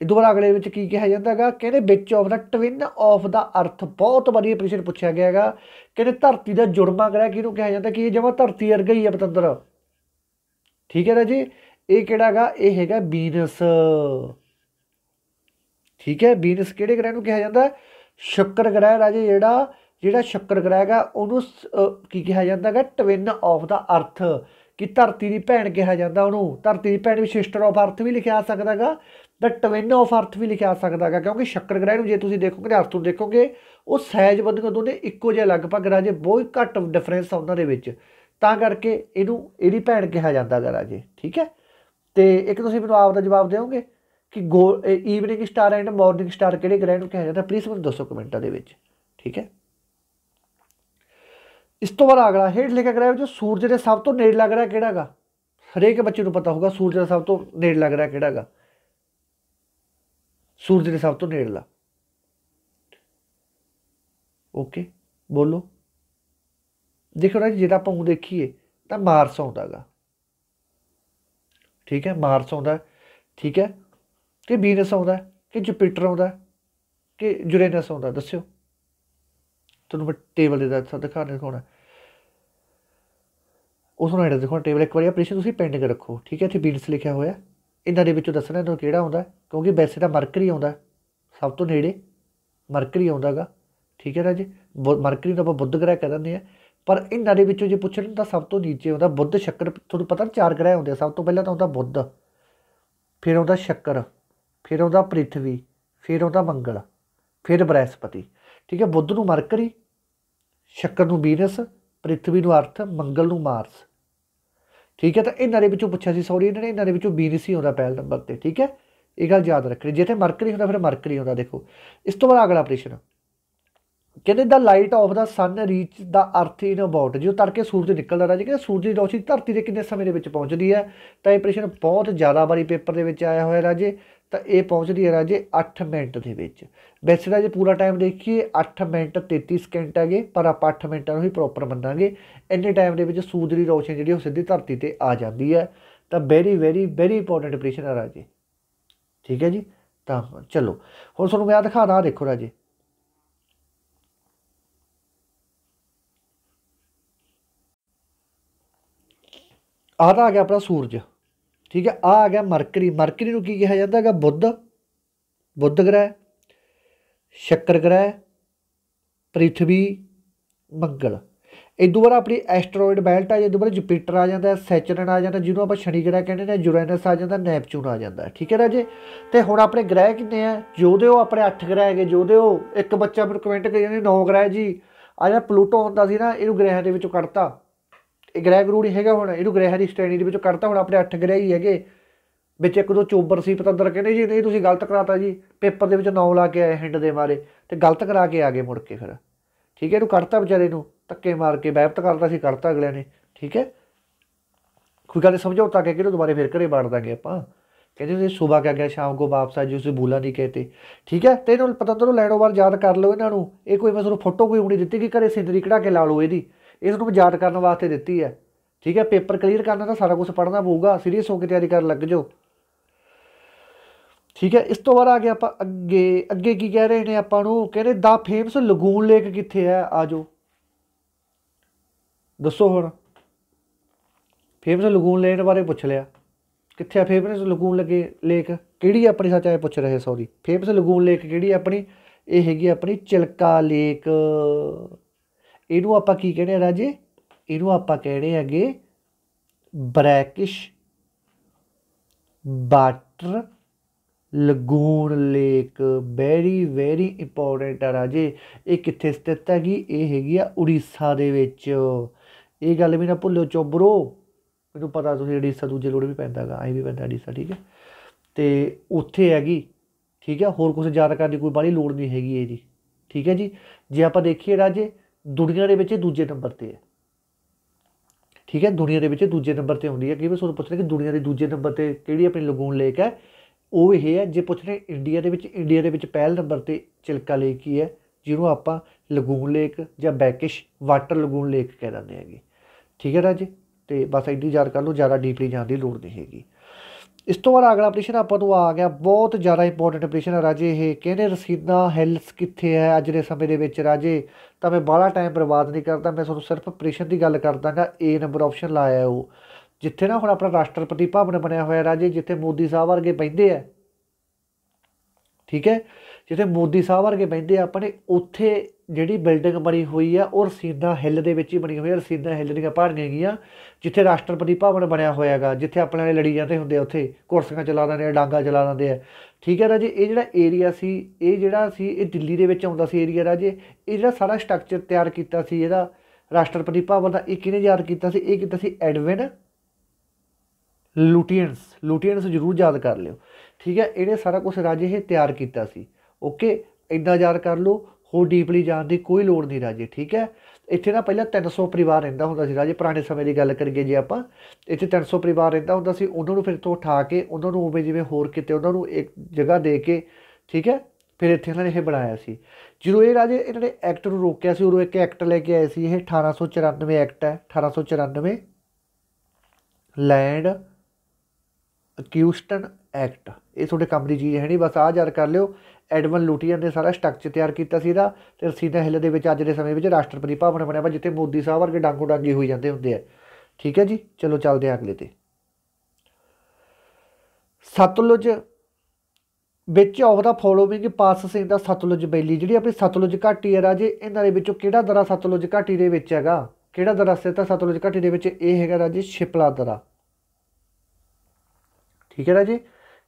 ਇਹ ਦੁਬਾਰਾ ਅਗਲੇ ਵਿੱਚ ਕੀ ਕਿਹਾ ਜਾਂਦਾ ਹੈਗਾ? ਕਹਿੰਦੇ ਵਿੱਚ ਆਫ ਦਾ ਟਵਿਨ ਆਫ ਦਾ ਅਰਥ ਬਹੁਤ ਵਧੀਆ ਪ੍ਰਸ਼ਨ ਪੁੱਛਿਆ ਗਿਆ ਹੈਗਾ। ਕਹਿੰਦੇ ਧਰਤੀ ਦਾ ਜੁੜਮਾ ਗ੍ਰਹਿ ਕਿਹਨੂੰ ਕਿਹਾ ਜਾਂਦਾ? ਕਿ ਇਹ ਜਮਾ ਧਰਤੀ ਵਰਗਾ ਹੀ ਹੈ ਪਤੰਦਰ। ਠੀਕ ਹੈ ਰਾਜੇ? ਇਹ ਕਿਹੜਾ ਹੈਗਾ? ਇਹ ਹੈਗਾ ਵੀਨਸ। ਠੀਕ ਹੈ? ਵੀਨਸ ਕਿਹੜੇ ਗ੍ਰਹਿ ਨੂੰ ਕਿਹਾ ਜਾਂਦਾ? ਸ਼ੁੱਕਰ ਗ੍ਰਹਿ ਰਾਜੇ ਜਿਹੜਾ ਜਿਹੜਾ ਸ਼ੁੱਕਰ ਗ੍ਰਹਿ ਹੈਗਾ, ਉਹਨੂੰ ਕੀ ਕਿਹਾ ਜਾਂਦਾ ਹੈਗਾ? ਟਵਿਨ ਆਫ ਦਾ ਅਰਥ ਕਿ ਧਰਤੀ ਦੀ ਭੈਣ ਕਿਹਾ ਜਾਂਦਾ ਉਹਨੂੰ। ਧਰਤੀ ਦੀ ਭੈਣ ਵੀ ਸਿਸਟਰ ਆਫ ਅਰਥ ਵੀ ਲਿਖਿਆ ਸਕਦਾ ਸਕਦਾਗਾ ਦਾ ਟਵਿਨ ਆਫ ਅਰਥ ਵੀ ਲਿਖਿਆ ਸਕਦਾ ਸਕਦਾਗਾ ਕਿਉਂਕਿ ਸ਼ੁੱਕਰ ਗ੍ਰਹਿ ਨੂੰ ਜੇ ਤੁਸੀਂ ਦੇਖੋਗੇ ਅਰਥ ਨੂੰ ਦੇਖੋਗੇ, ਉਹ ਸਹਿਜ ਬੰਦਕ ਦੋਨੇ ਇੱਕੋ ਜਿਹੇ ਲਗਭਗ ਰਾਜੇ, ਬਹੁਤ ਘੱਟ ਡਿਫਰੈਂਸ ਆ ਉਹਨਾਂ ਦੇ ਵਿੱਚ। ਤਾਂ ਕਰਕੇ ਇਹਨੂੰ, ਇਹਦੀ ਭੈਣ ਕਿਹਾ ਜਾਂਦਾ ਜਾਂਦਾਗਾ ਰਾਜੇ, ਠੀਕ ਹੈ? ਤੇ ਇੱਕ ਤੁਸੀਂ ਮੈਨੂੰ ਆਪ ਦਾ ਜਵਾਬ ਦਿਓਗੇ ਕਿ evening star and morning star ਕਿਹੜੇ ਗ੍ਰਹਿ ਨੂੰ ਕਿਹਾ ਜਾਂਦਾ? ਪਲੀਜ਼ ਮੈਨੂੰ ਦੱਸੋ ਕਮੈਂਟਾਂ ਦੇ ਵਿੱਚ, ਠੀਕ ਹੈ? ਇਸ ਤੋਂ ਬਾਅਦ ਅਗਲਾ ਹੇਠ ਲਿਖਿਆ ਗਿਆ ਜੋ ਸੂਰਜ ਦੇ ਸਭ ਤੋਂ ਨੇੜੇ ਲੱਗ ਰਿਹਾ ਕਿਹੜਾਗਾ? ਹਰੇਕ ਬੱਚੇ ਨੂੰ ਪਤਾ ਹੋਊਗਾ ਸੂਰਜ ਦਾ ਸਭ ਤੋਂ ਨੇੜੇ ਲੱਗ ਰਿਹਾ ਕਿਹੜਾਗਾ? ਸੂਰਜ ਦੇ ਸਭ ਤੋਂ ਨੇੜਲਾ। ਓਕੇ, ਬੋਲੋ। ਦੇਖੋ ਨਾ ਜਿਹੜਾ ਆਪਾਂ ਉਹ ਦੇਖੀਏ, ਤਾਂ ਮਾਰਸ ਆਉਂਦਾਗਾ। ਠੀਕ ਹੈ, ਮਾਰਸ ਆਉਂਦਾ, ਠੀਕ ਹੈ। ਕਿ ਵੀਨਸ ਆਉਂਦਾ, ਕਿ ਜੁਪੀਟਰ ਆਉਂਦਾ, ਕਿ ਯੂਰੇਨਸ ਆਉਂਦਾ, ਦੱਸਿਓ। ਤੁਹਾਨੂੰ ਮੈਂ ਟੇਬਲ ਦੇ ਦਾ ਦਿਖਾਣੇ ਕੋਣਾ ਉਸ ਨੂੰ ਇਹਦਾ ਦੇਖੋ ਟੇਬਲ ਇੱਕ ਵਾਰੀ ਆਪਰੇਸ਼ਨ ਤੁਸੀਂ ਪੈਂਡਿੰਗ ਰੱਖੋ, ਠੀਕ ਹੈ? ਇੱਥੇ ਵੀਨਸ ਲਿਖਿਆ ਹੋਇਆ। ਇਹਨਾਂ ਦੇ ਵਿੱਚੋਂ ਦੱਸਣਾ ਤੁਹਾਨੂੰ ਕਿਹੜਾ ਆਉਂਦਾ, ਕਿਉਂਕਿ ਵੈਸੇ ਤਾਂ ਮਰਕਰੀ ਆਉਂਦਾ। ਸਭ ਤੋਂ ਨੇੜੇ ਮਰਕਰੀ ਆਉਂਦਾਗਾ ਠੀਕ ਹੈ ਰਾਜੇ? ਮਰਕਰੀ ਨੂੰ ਆਪਾਂ ਬੁੱਧ ਗ੍ਰਹਿ ਕਹਿ ਦਿੰਦੇ ਆ। ਪਰ ਇਹਨਾਂ ਦੇ ਵਿੱਚੋਂ ਜੇ ਪੁੱਛਣ ਤਾਂ ਸਭ ਤੋਂ ਨੀਚੇ ਆਉਂਦਾ ਬੁੱਧ ਸ਼ੱਕਰ, ਤੁਹਾਨੂੰ ਪਤਾ ਚਾਰ ਗ੍ਰਹਿ ਹੁੰਦੇ ਆ, ਸਭ ਤੋਂ ਪਹਿਲਾਂ ਤਾਂ ਆਉਂਦਾ ਬੁੱਧ, ਫਿਰ ਆਉਂਦਾ ਸ਼ੱਕਰ, ਫਿਰ ਆਉਂਦਾ ਪ੍ਰਿਥਵੀ, ਫਿਰ ਆਉਂਦਾ ਮੰਗਲ, ਫਿਰ ਬ੍ਰਹਿਸਪਤੀ, ਠੀਕ ਹੈ? ਬੁੱਧ ਨੂੰ ਮਰਕਰੀ ਸ਼ੱਕਰ ਨੂੰ ਵੀਨਸ ਪ੍ਰਿਥਵੀ ਨੂੰ ਅਰਥ ਮੰਗਲ ਨੂੰ ਮਾਰਸ ਠੀਕ ਹੈ, ਤਾਂ ਇਹਨਾਂ ਦੇ ਵਿੱਚੋਂ ਪੁੱਛਿਆ ਸੀ ਸੌਰੀ ਇਹਨਾਂ ਨੇ ਇਹਨਾਂ ਦੇ ਵਿੱਚੋਂ ਵੀਨਸ ਸੀ ਆਉਂਦਾ ਪਹਿਲ ਨੰਬਰ ਤੇ, ਠੀਕ ਹੈ? ਇਹ ਗੱਲ ਯਾਦ ਰੱਖਣੀ ਜਿੱਥੇ ਮਰਕਰੀ ਹੁੰਦਾ ਫਿਰ ਮਰਕਰੀ ਹੁੰਦਾ ਦੇਖੋ। ਇਸ ਤੋਂ ਬਾਅਦ ਅਗਲਾ ਪ੍ਰਸ਼ਨ, ਕਹਿੰਦੇ the light of the sun reach the earth in about ਜੋ ਤੜਕੇ ਸੂਰਜ ਨਿਕਲਦਾ ਰਾਜੇ ਕਹਿੰਦੇ ਸੂਰਜ ਦੀ ਰੋਸ਼ਨੀ ਧਰਤੀ ਦੇ ਕਿੰਨੇ ਸਮੇਂ ਦੇ ਵਿੱਚ ਪਹੁੰਚਦੀ ਹੈ, ਤਾਂ ਇਹ ਪ੍ਰਸ਼ਨ ਬਹੁਤ ਜ਼ਿਆਦਾ ਵਾਰੀ ਪੇਪਰ ਦੇ ਵਿੱਚ ਆਇਆ ਹੋਇਆ ਰਾਜੇ। ਤਾਂ ਇਹ ਪਹੁੰਚਦੀ ਹੈ ਰਾਜੇ 8 ਮਿੰਟ ਦੇ ਵਿੱਚ। ਵੈਸੇ ਰਾਜੇ ਪੂਰਾ ਟਾਈਮ ਦੇਖੀਏ 8 ਮਿੰਟ 33 ਸਕਿੰਟ ਹੈਗੇ, ਪਰ ਆਪਾਂ 8 ਮਿੰਟਾਂ ਨੂੰ ਹੀ ਪ੍ਰੋਪਰ ਮੰਨਾਂਗੇ। ਇੰਨੇ ਟਾਈਮ ਦੇ ਵਿੱਚ ਸੂਰਜ ਦੀ ਰੋਸ਼ਨੀ ਜਿਹੜੀ ਉਹ ਸਿੱਧੀ ਧਰਤੀ ਤੇ ਆ ਜਾਂਦੀ ਹੈ। ਤਾਂ ਵੈਰੀ ਵੈਰੀ ਵੈਰੀ ਇੰਪੋਰਟੈਂਟ ਪ੍ਰਸ਼ਨ ਹੈ ਰਾਜੇ। ਠੀਕ ਹੈ ਜੀ? ਤਾਂ ਚਲੋ, ਹੁਣ ਤੁਹਾਨੂੰ ਮੈਂ ਆ ਦਿਖਾਦਾ ਦੇਖੋ ਰਾਜੇ। ਆਹ ਤਾਂ ਆ ਗਿਆ ਆਪਣਾ ਸੂਰਜ। ਠੀਕ ਹੈ ਆ ਆ ਗਿਆ ਮਰਕਰੀ। ਮਰਕਰੀ ਨੂੰ ਕੀ ਕਿਹਾ ਜਾਂਦਾ ਹੈਗਾ? ਬੁੱਧ। ਬੁੱਧ ਗ੍ਰਹਿ, ਸ਼ੱਕਰ ਗ੍ਰਹਿ, ਪ੍ਰਿਥਵੀ, ਮੰਗਲ। ਇਦੋਂ ਬਾਅਦ ਆਪਣੀ ਐਸਟਰੋਇਡ ਬੈਲਟ ਆ ਜਾਂਦੀ ਬਾਅਦ ਜੁਪੀਟਰ ਆ ਜਾਂਦਾ, ਸੈਚਰਨ ਆ ਜਾਂਦਾ, ਜਿਹਨੂੰ ਆਪਾਂ ਸ਼ਨੀ ਗ੍ਰਹਿ ਕਹਿੰਦੇ ਨੇ, ਯੂਰੇਨਸ ਆ ਜਾਂਦਾ, ਨੈਪਚੂਨ ਆ ਜਾਂਦਾ। ਠੀਕ ਹੈ ਰਾਜੇ? ਤੇ ਹੁਣ ਆਪਣੇ ਗ੍ਰਹਿ ਕਿੰਨੇ ਆ? ਜੋਦੇ ਉਹ ਆਪਣੇ 8 ਗ੍ਰਹਿ ਹੈਗੇ ਜੋਦੇ ਉਹ ਇੱਕ ਬੱਚਾ ਮੈਨੂੰ ਕਮੈਂਟ ਕਰੀ ਜਾਂਦੇ 9 ਗ੍ਰਹਿ ਜੀ। ਆ ਜਿਹੜਾ ਪਲੂਟੋ ਹੁੰਦਾ ਸੀ ਨਾ, ਇਹਨੂੰ ਗ੍ਰਹਿਆਂ ਦੇ ਵਿੱਚੋਂ ਕੱਢਤਾ। ਇਹ ਗ੍ਰਹਿ ਗਰੂੜ ਹੈਗਾ ਹੁਣ, ਇਹਨੂੰ ਗ੍ਰਹਿ ਦੀ ਸ਼੍ਰੇਣੀ ਦੇ ਵਿੱਚੋਂ ਕੱਢਤਾ ਹੁਣ ਆਪਣੇ 8 ਗ੍ਰਹਿ ਹੀ ਹੈਗੇ। ਵਿੱਚ ਇੱਕ ਦੋ ਚੋਬਰ ਸੀ ਪਤੰਦਰ ਕਹਿੰਦੇ ਜੀ, ਨਹੀਂ ਤੁਸੀਂ ਗਲਤ ਕਰਾਤਾ ਜੀ, ਪੇਪਰ ਦੇ ਵਿੱਚ ਨੌ ਲਾ ਕੇ ਆਏ ਹਿੰਡ ਦੇ ਮਾਰੇ ਤੇ ਗਲਤ ਕਰਾ ਕੇ ਆ ਗਏ ਮੁੜ ਕੇ ਫਿਰ। ਠੀਕ ਹੈ, ਇਹਨੂੰ ਕੱਢਤਾ ਵਿਚਾਰੇ ਨੂੰ, ਧੱਕੇ ਮਾਰ ਕੇ ਬੈਬਤ ਕਰਦਾ ਸੀ, ਕੱਢਤਾ ਅਗਲਿਆਂ ਨੇ, ਠੀਕ ਹੈ। ਕੋਈ ਗੱਲ ਸਮਝੌਤਾ ਕਹਿ ਕੇ ਕਿਹਨੂੰ ਦੁਬਾਰੇ ਫਿਰ ਘਰੇ ਬਾੜ ਦਾਂਗੇ ਆਪਾਂ। ਕਹਿੰਦੇ ਹੁੰਦੇ ਸੁਬਾ ਕਾ ਗਿਆ, ਸ਼ਾਮ ਕੋ ਵਾਪਸ ਆ ਜੀ ਉਸੇ ਬੂਲਾ ਨਹੀਂ ਕਹਤੇ ਠੀਕ ਹੈ, ਤੇ ਇਹਨੂੰ ਪਤੰਦਰ ਨੂੰ ਲੈਣੋ ਵਾਰ ਯਾਦ ਕਰ ਲਓ ਇਹਨਾਂ ਨੂੰ, ਇਹ ਕੋਈ ਮੈਂ ਤੁਹਾਨੂੰ ਫੋਟੋ ਕੋਈ ਹੁਣੀ ਦਿੱਤੀ ਕਿ ਘਰੇ ਸਿੰਦਰੀ ਕਢਾ ਕੇ ਲਾ ਲਓ ਇਹਦੀ। ਇਹ ਤੁਹਾਨੂੰ ਯਾਦ ਕਰਨ ਵਾਸਤੇ ਦਿੱਤੀ ਹੈ। ਠੀਕ ਹੈ, ਪੇਪਰ ਕਲੀਅਰ ਕਰਨਾ ਤਾਂ ਸਾਰਾ ਕੁਝ ਪੜ੍ਹਨਾ ਪਊਗਾ ਸੀਰੀਅਸ ਹੋ ਕੇ ਤਿਆਰੀ ਕਰਨ ਲੱਗ ਜਾਓ। ਠੀਕ ਹੈ, ਇਸ ਤੋਂ ਬਾਅਦ ਆ ਗਿਆ ਆਪਾਂ ਅੱਗੇ ਅੱਗੇ ਕੀ ਕਹਿ ਰਹੇ ਨੇ ਆਪਾਂ ਨੂੰ? ਕਹਿੰਦੇ ਦਾ ਫੇਮਸ ਲਗੂਨ ਲੇਕ ਕਿੱਥੇ ਹੈ? ਆਜੋ ਦੱਸੋ ਹੁਣ। ਫੇਮਸ ਲਗੂਨ ਲੇਕ ਬਾਰੇ ਪੁੱਛ ਲਿਆ। ਕਿੱਥੇ ਆ ਫੇਮਸ ਲਗੂਨ ਲੱਗੇ ਲੇਕ ਕਿਹੜੀ ਆਪਣੀ ਸੱਚ ਪੁੱਛ ਰਹੇ ਸੌਰੀ ਫੇਮਸ ਲਗੂਨ ਲੇਕ ਕਿਹੜੀ ਆਪਣੀ? ਇਹ ਹੈਗੀ ਆਪਣੀ ਚਿਲਕਾ ਲੇਕ ਇਹਨੂੰ ਆਪਾਂ ਕੀ ਕਹਿੰਦੇ ਆ ਰਾਜੇ? ਇਹਨੂੰ ਆਪਾਂ ਕਹਿੰਦੇ ਹੈਗੇ brackish water lagoon lake. Very very important ਆ ਰਾਜੇ। ਇਹ ਕਿੱਥੇ ਸਥਿਤ ਹੈਗੀ? ਇਹ ਹੈਗੀ ਆ ਉੜੀਸਾ ਦੇ ਵਿੱਚ। ਇਹ ਗੱਲ ਵੀ ਨਾ ਭੁੱਲਿਓ ਚੋਬਰੋ। ਮੈਨੂੰ ਪਤਾ ਤੁਸੀਂ ਉੜੀਸਾ ਦੂਜੇ ਲੋੜ ਵੀ ਪੈਂਦਾ ਹੈਗਾ ਐਂ ਵੀ ਪੈਂਦਾ ਉੜੀਸਾ, ਠੀਕ ਹੈ? ਤੇ ਉੱਥੇ ਹੈਗੀ, ਠੀਕ ਹੈ? ਹੋਰ ਕੁਝ ਯਾਦ ਕਰਨ ਦੀ ਕੋਈ ਬਾਹਲੀ ਲੋੜ ਨਹੀਂ ਹੈਗੀ ਇਹਦੀ। ਠੀਕ ਹੈ ਜੀ? ਜੇ ਆਪਾਂ ਦੇਖੀਏ ਰਾਜੇ ਦੁਨੀਆ ਦੇ ਵਿੱਚ ਦੂਜੇ ਨੰਬਰ ਤੇ ਹੈ। ਠੀਕ ਹੈ? ਦੁਨੀਆ ਦੇ ਵਿੱਚ ਦੂਜੇ ਨੰਬਰ ਤੇ ਹੁੰਦੀ ਹੈ। ਕਿ ਵੀ ਤੁਹਾਨੂੰ ਪੁੱਛਣਾ ਕਿ ਦੁਨੀਆ ਦੇ ਦੂਜੇ ਨੰਬਰ ਤੇ ਕਿਹੜੀ ਆਪਣੀ ਲਗੂਨ ਲੇਕ ਹੈ? ਉਹ ਇਹ ਹੈ, ਜੇ ਪੁੱਛਣੇ ਇੰਡੀਆ ਦੇ ਵਿੱਚ, ਇੰਡੀਆ ਦੇ ਵਿੱਚ ਪਹਿਲ ਨੰਬਰ ਤੇ ਚਿਲਕਾ ਲੇਕ ਹੀ ਹੈ? ਜਿਹਨੂੰ ਆਪਾਂ ਲਗੂਨ ਲੇਕ ਜਾਂ ਬੈਕਿਸ਼ ਵਾਟਰ ਲਗੂਨ ਲੇਕ ਕਹਿ ਦਿੰਦੇ ਹੈਗੇ। ਠੀਕ ਹੈ ਰਾਜੇ ਤੇ ਬਸ ਇੰਨੀ ਯਾਦ ਕਰ ਲਓ ਜ਼ਿਆਦਾ ਡੀਪਲੀ ਜਾਣ ਦੀ ਲੋੜ ਨਹੀਂ ਹੈਗੀ। ਇਸ ਤੋਂ ਬਾਅਦ ਅਗਲਾ ਪ੍ਰਸ਼ਨ ਆਪਾਂ ਨੂੰ ਆ ਗਿਆ, ਬਹੁਤ ਜ਼ਿਆਦਾ ਇੰਪੋਰਟੈਂਟ ਪ੍ਰਸ਼ਨ ਹੈ ਰਾਜੇ ਇਹ ਕਹਿੰਦੇ ਰਸੀਨਾ ਹਿਲਸ ਕਿੱਥੇ ਹੈ ਅੱਜ ਦੇ ਸਮੇਂ ਦੇ ਵਿੱਚ ਰਾਜੇ? ਤਾਂ ਮੈਂ ਬਾਹਲਾ ਟਾਈਮ ਬਰਬਾਦ ਨਹੀਂ ਕਰਦਾ, ਮੈਂ ਤੁਹਾਨੂੰ ਸਿਰਫ ਪ੍ਰਸ਼ਨ ਦੀ ਗੱਲ ਕਰਦਾਗਾ ਏ ਨੰਬਰ ਆਪਸ਼ਨ ਲਾਇਆ ਉਹ। ਜਿੱਥੇ ਨਾ ਹੁਣ ਆਪਣਾ ਰਾਸ਼ਟਰਪਤੀ ਭਵਨ ਬਣਿਆ ਹੋਇਆ ਰਾਜੇ, ਜਿੱਥੇ ਮੋਦੀ ਸਾਹਿਬ ਵਰਗੇ ਬੈਠਦੇ ਆ ਠੀਕ ਹੈ? ਜਿੱਥੇ ਮੋਦੀ ਸਾਹਿਬ ਵਰਗੇ ਬੈਠਦੇ ਆ ਆਪਣੇ ਉੱਥੇ ਜਿਹੜੀ ਬਿਲਡਿੰਗ ਬਣੀ ਹੋਈ ਆ, ਉਹ ਰਸੀਨਾ ਹਿੱਲ ਦੇ ਵਿੱਚ ਹੀ ਬਣੀ ਹੋਈ ਆ, ਰਸੀਨਾ ਹਿੱਲ ਦੀਆਂ ਪਹਾੜੀਆਂ ਗਈਆਂ ਜਿੱਥੇ ਰਾਸ਼ਟਰਪਤੀ ਭਵਨ ਬਣਿਆ ਹੋਇਆ ਹੈਗਾ, ਜਿੱਥੇ ਆਪਣੇ ਵਾਲੇ ਲੜੀ ਜਾਂਦੇ ਹੁੰਦੇ ਆ ਉੱਥੇ, ਕੁਰਸੀਆਂ ਚਲਾ ਦਿੰਦੇ ਆ, ਡਾਂਗਾ ਚਲਾ ਦਿੰਦੇ ਆ। ਠੀਕ ਹੈ ਰਾਜੇ, ਇਹ ਜਿਹੜਾ ਏਰੀਆ ਸੀ, ਇਹ ਜਿਹੜਾ ਸੀ, ਇਹ ਦਿੱਲੀ ਦੇ ਵਿੱਚ ਆਉਂਦਾ ਸੀ ਏਰੀਆ ਰਾਜੇ, ਇਹ ਜਿਹੜਾ ਸਾਰਾ ਸਟਰਕਚਰ ਤਿਆਰ ਕੀਤਾ ਸੀ, ਇਹਦਾ ਰਾਸ਼ਟਰਪਤੀ ਭਵਨ ਦਾ, ਇਹ ਕਿਹਨੇ ਯਾਦ ਕੀਤਾ ਸੀ? ਇਹ ਕੀਤਾ ਸੀ ਐਡਵਿਨ ਲੂਟੀਅਨਸ ਲੂਟੀਅਨਸ ਜ਼ਰੂਰ ਯਾਦ ਕਰ ਲਿਓ। ਠੀਕ ਹੈ, ਇਹਨੇ ਸਾਰਾ ਕੁਝ ਰਾਜੇ ਇਹ ਤਿਆਰ ਕੀਤਾ ਸੀ। ਓਕੇ, ਇੰਨਾ ਯਾਦ ਕਰ ਲਓ, ਹੋਰ ਡੀਪਲੀ ਜਾਣ ਦੀ ਕੋਈ ਲੋੜ ਨਹੀਂ ਰਾਜੇ, ਠੀਕ ਹੈ? ਇੱਥੇ ਨਾ ਪਹਿਲਾਂ 300 ਪਰਿਵਾਰ ਰਹਿੰਦਾ ਹੁੰਦਾ ਸੀ ਰਾਜੇ, ਪੁਰਾਣੇ ਸਮੇਂ ਦੀ ਗੱਲ ਕਰੀਏ ਜੇ ਆਪਾਂ, ਇੱਥੇ 300 ਪਰਿਵਾਰ ਰਹਿੰਦਾ ਹੁੰਦਾ ਸੀ, ਉਹਨਾਂ ਨੂੰ ਫਿਰ ਤੋਂ ਉਠਾ ਕੇ, ਉਹਨਾਂ ਨੂੰ ਉਵੇਂ ਜਿਵੇਂ ਹੋਰ ਕਿਤੇ ਉਹਨਾਂ ਨੂੰ ਇੱਕ ਜਗ੍ਹਾ ਦੇ ਕੇ, ਠੀਕ ਹੈ? ਫਿਰ ਇੱਥੇ ਇਹਨਾਂ ਨੇ ਇਹ ਬਣਾਇਆ ਸੀ। ਜਦੋਂ ਇਹ ਰਾਜੇ ਇਹਨਾਂ ਨੇ ਐਕਟ ਨੂੰ ਰੋਕਿਆ ਸੀ, ਉਦੋਂ ਇੱਕ ਐਕਟ ਲੈ ਕੇ ਆਏ ਸੀ ਇਹ 1894 ਐਕਟ ਹੈ 1894 ਲੈਂਡ ਅਕਿਊਸਟਨ ਐਕਟ। ਇਹ ਤੁਹਾਡੇ ਕੰਮ ਦੀ ਚੀਜ਼ ਹੈ ਨਹੀਂ, ਬਸ ਆਹ ਯਾਦ ਕਰ ਲਿਓ ਐਡਵਨ ਲੂਟੀਅਨ ਨੇ ਸਾਰਾ ਸਟਰਕਚਰ ਤਿਆਰ ਕੀਤਾ ਸੀ ਇਹਦਾ ਤੇ ਰਸੀਨਾ ਹਿੱਲ ਦੇ ਵਿੱਚ ਅੱਜ ਦੇ ਸਮੇਂ ਵਿੱਚ ਰਾਸ਼ਟਰਪਤੀ ਭਵਨ ਬਣਿਆ ਵਾ, ਜਿੱਥੇ ਮੋਦੀ ਸਾਹਿਬ ਵਰਗੇ ਡਾਂਗੋ ਡਾਂਗੀ ਹੋਈ ਜਾਂਦੇ ਹੁੰਦੇ ਆ। ਠੀਕ ਹੈ ਜੀ, ਚਲੋ ਚੱਲਦੇ ਆ ਅਗਲੇ ਤੇ। Sutlej which of the following pass Singh the Sutlej valley, ਜਿਹੜੀ ਆਪਣੀ ਸਤਲੁਜ ਘਾਟੀ ਹੈ ਰਾਜੇ, ਇਹਨਾਂ ਦੇ ਵਿੱਚੋਂ ਕਿਹੜਾ ਦਰਾ ਸਤਲੁਜ ਘਾਟੀ ਦੇ ਵਿੱਚ ਹੈਗਾ? ਕਿਹੜਾ ਦਰਾ ਸਥਿਤ ਹੈ ਸਤਲੁਜ ਘਾਟੀ ਦੇ ਵਿੱਚ? ਇਹ ਹੈਗਾ ਰਾਜੇ ਸ਼ਿਪਲਾ ਦਰਾ। ਠੀਕ ਹੈ ਰਾਜੇ,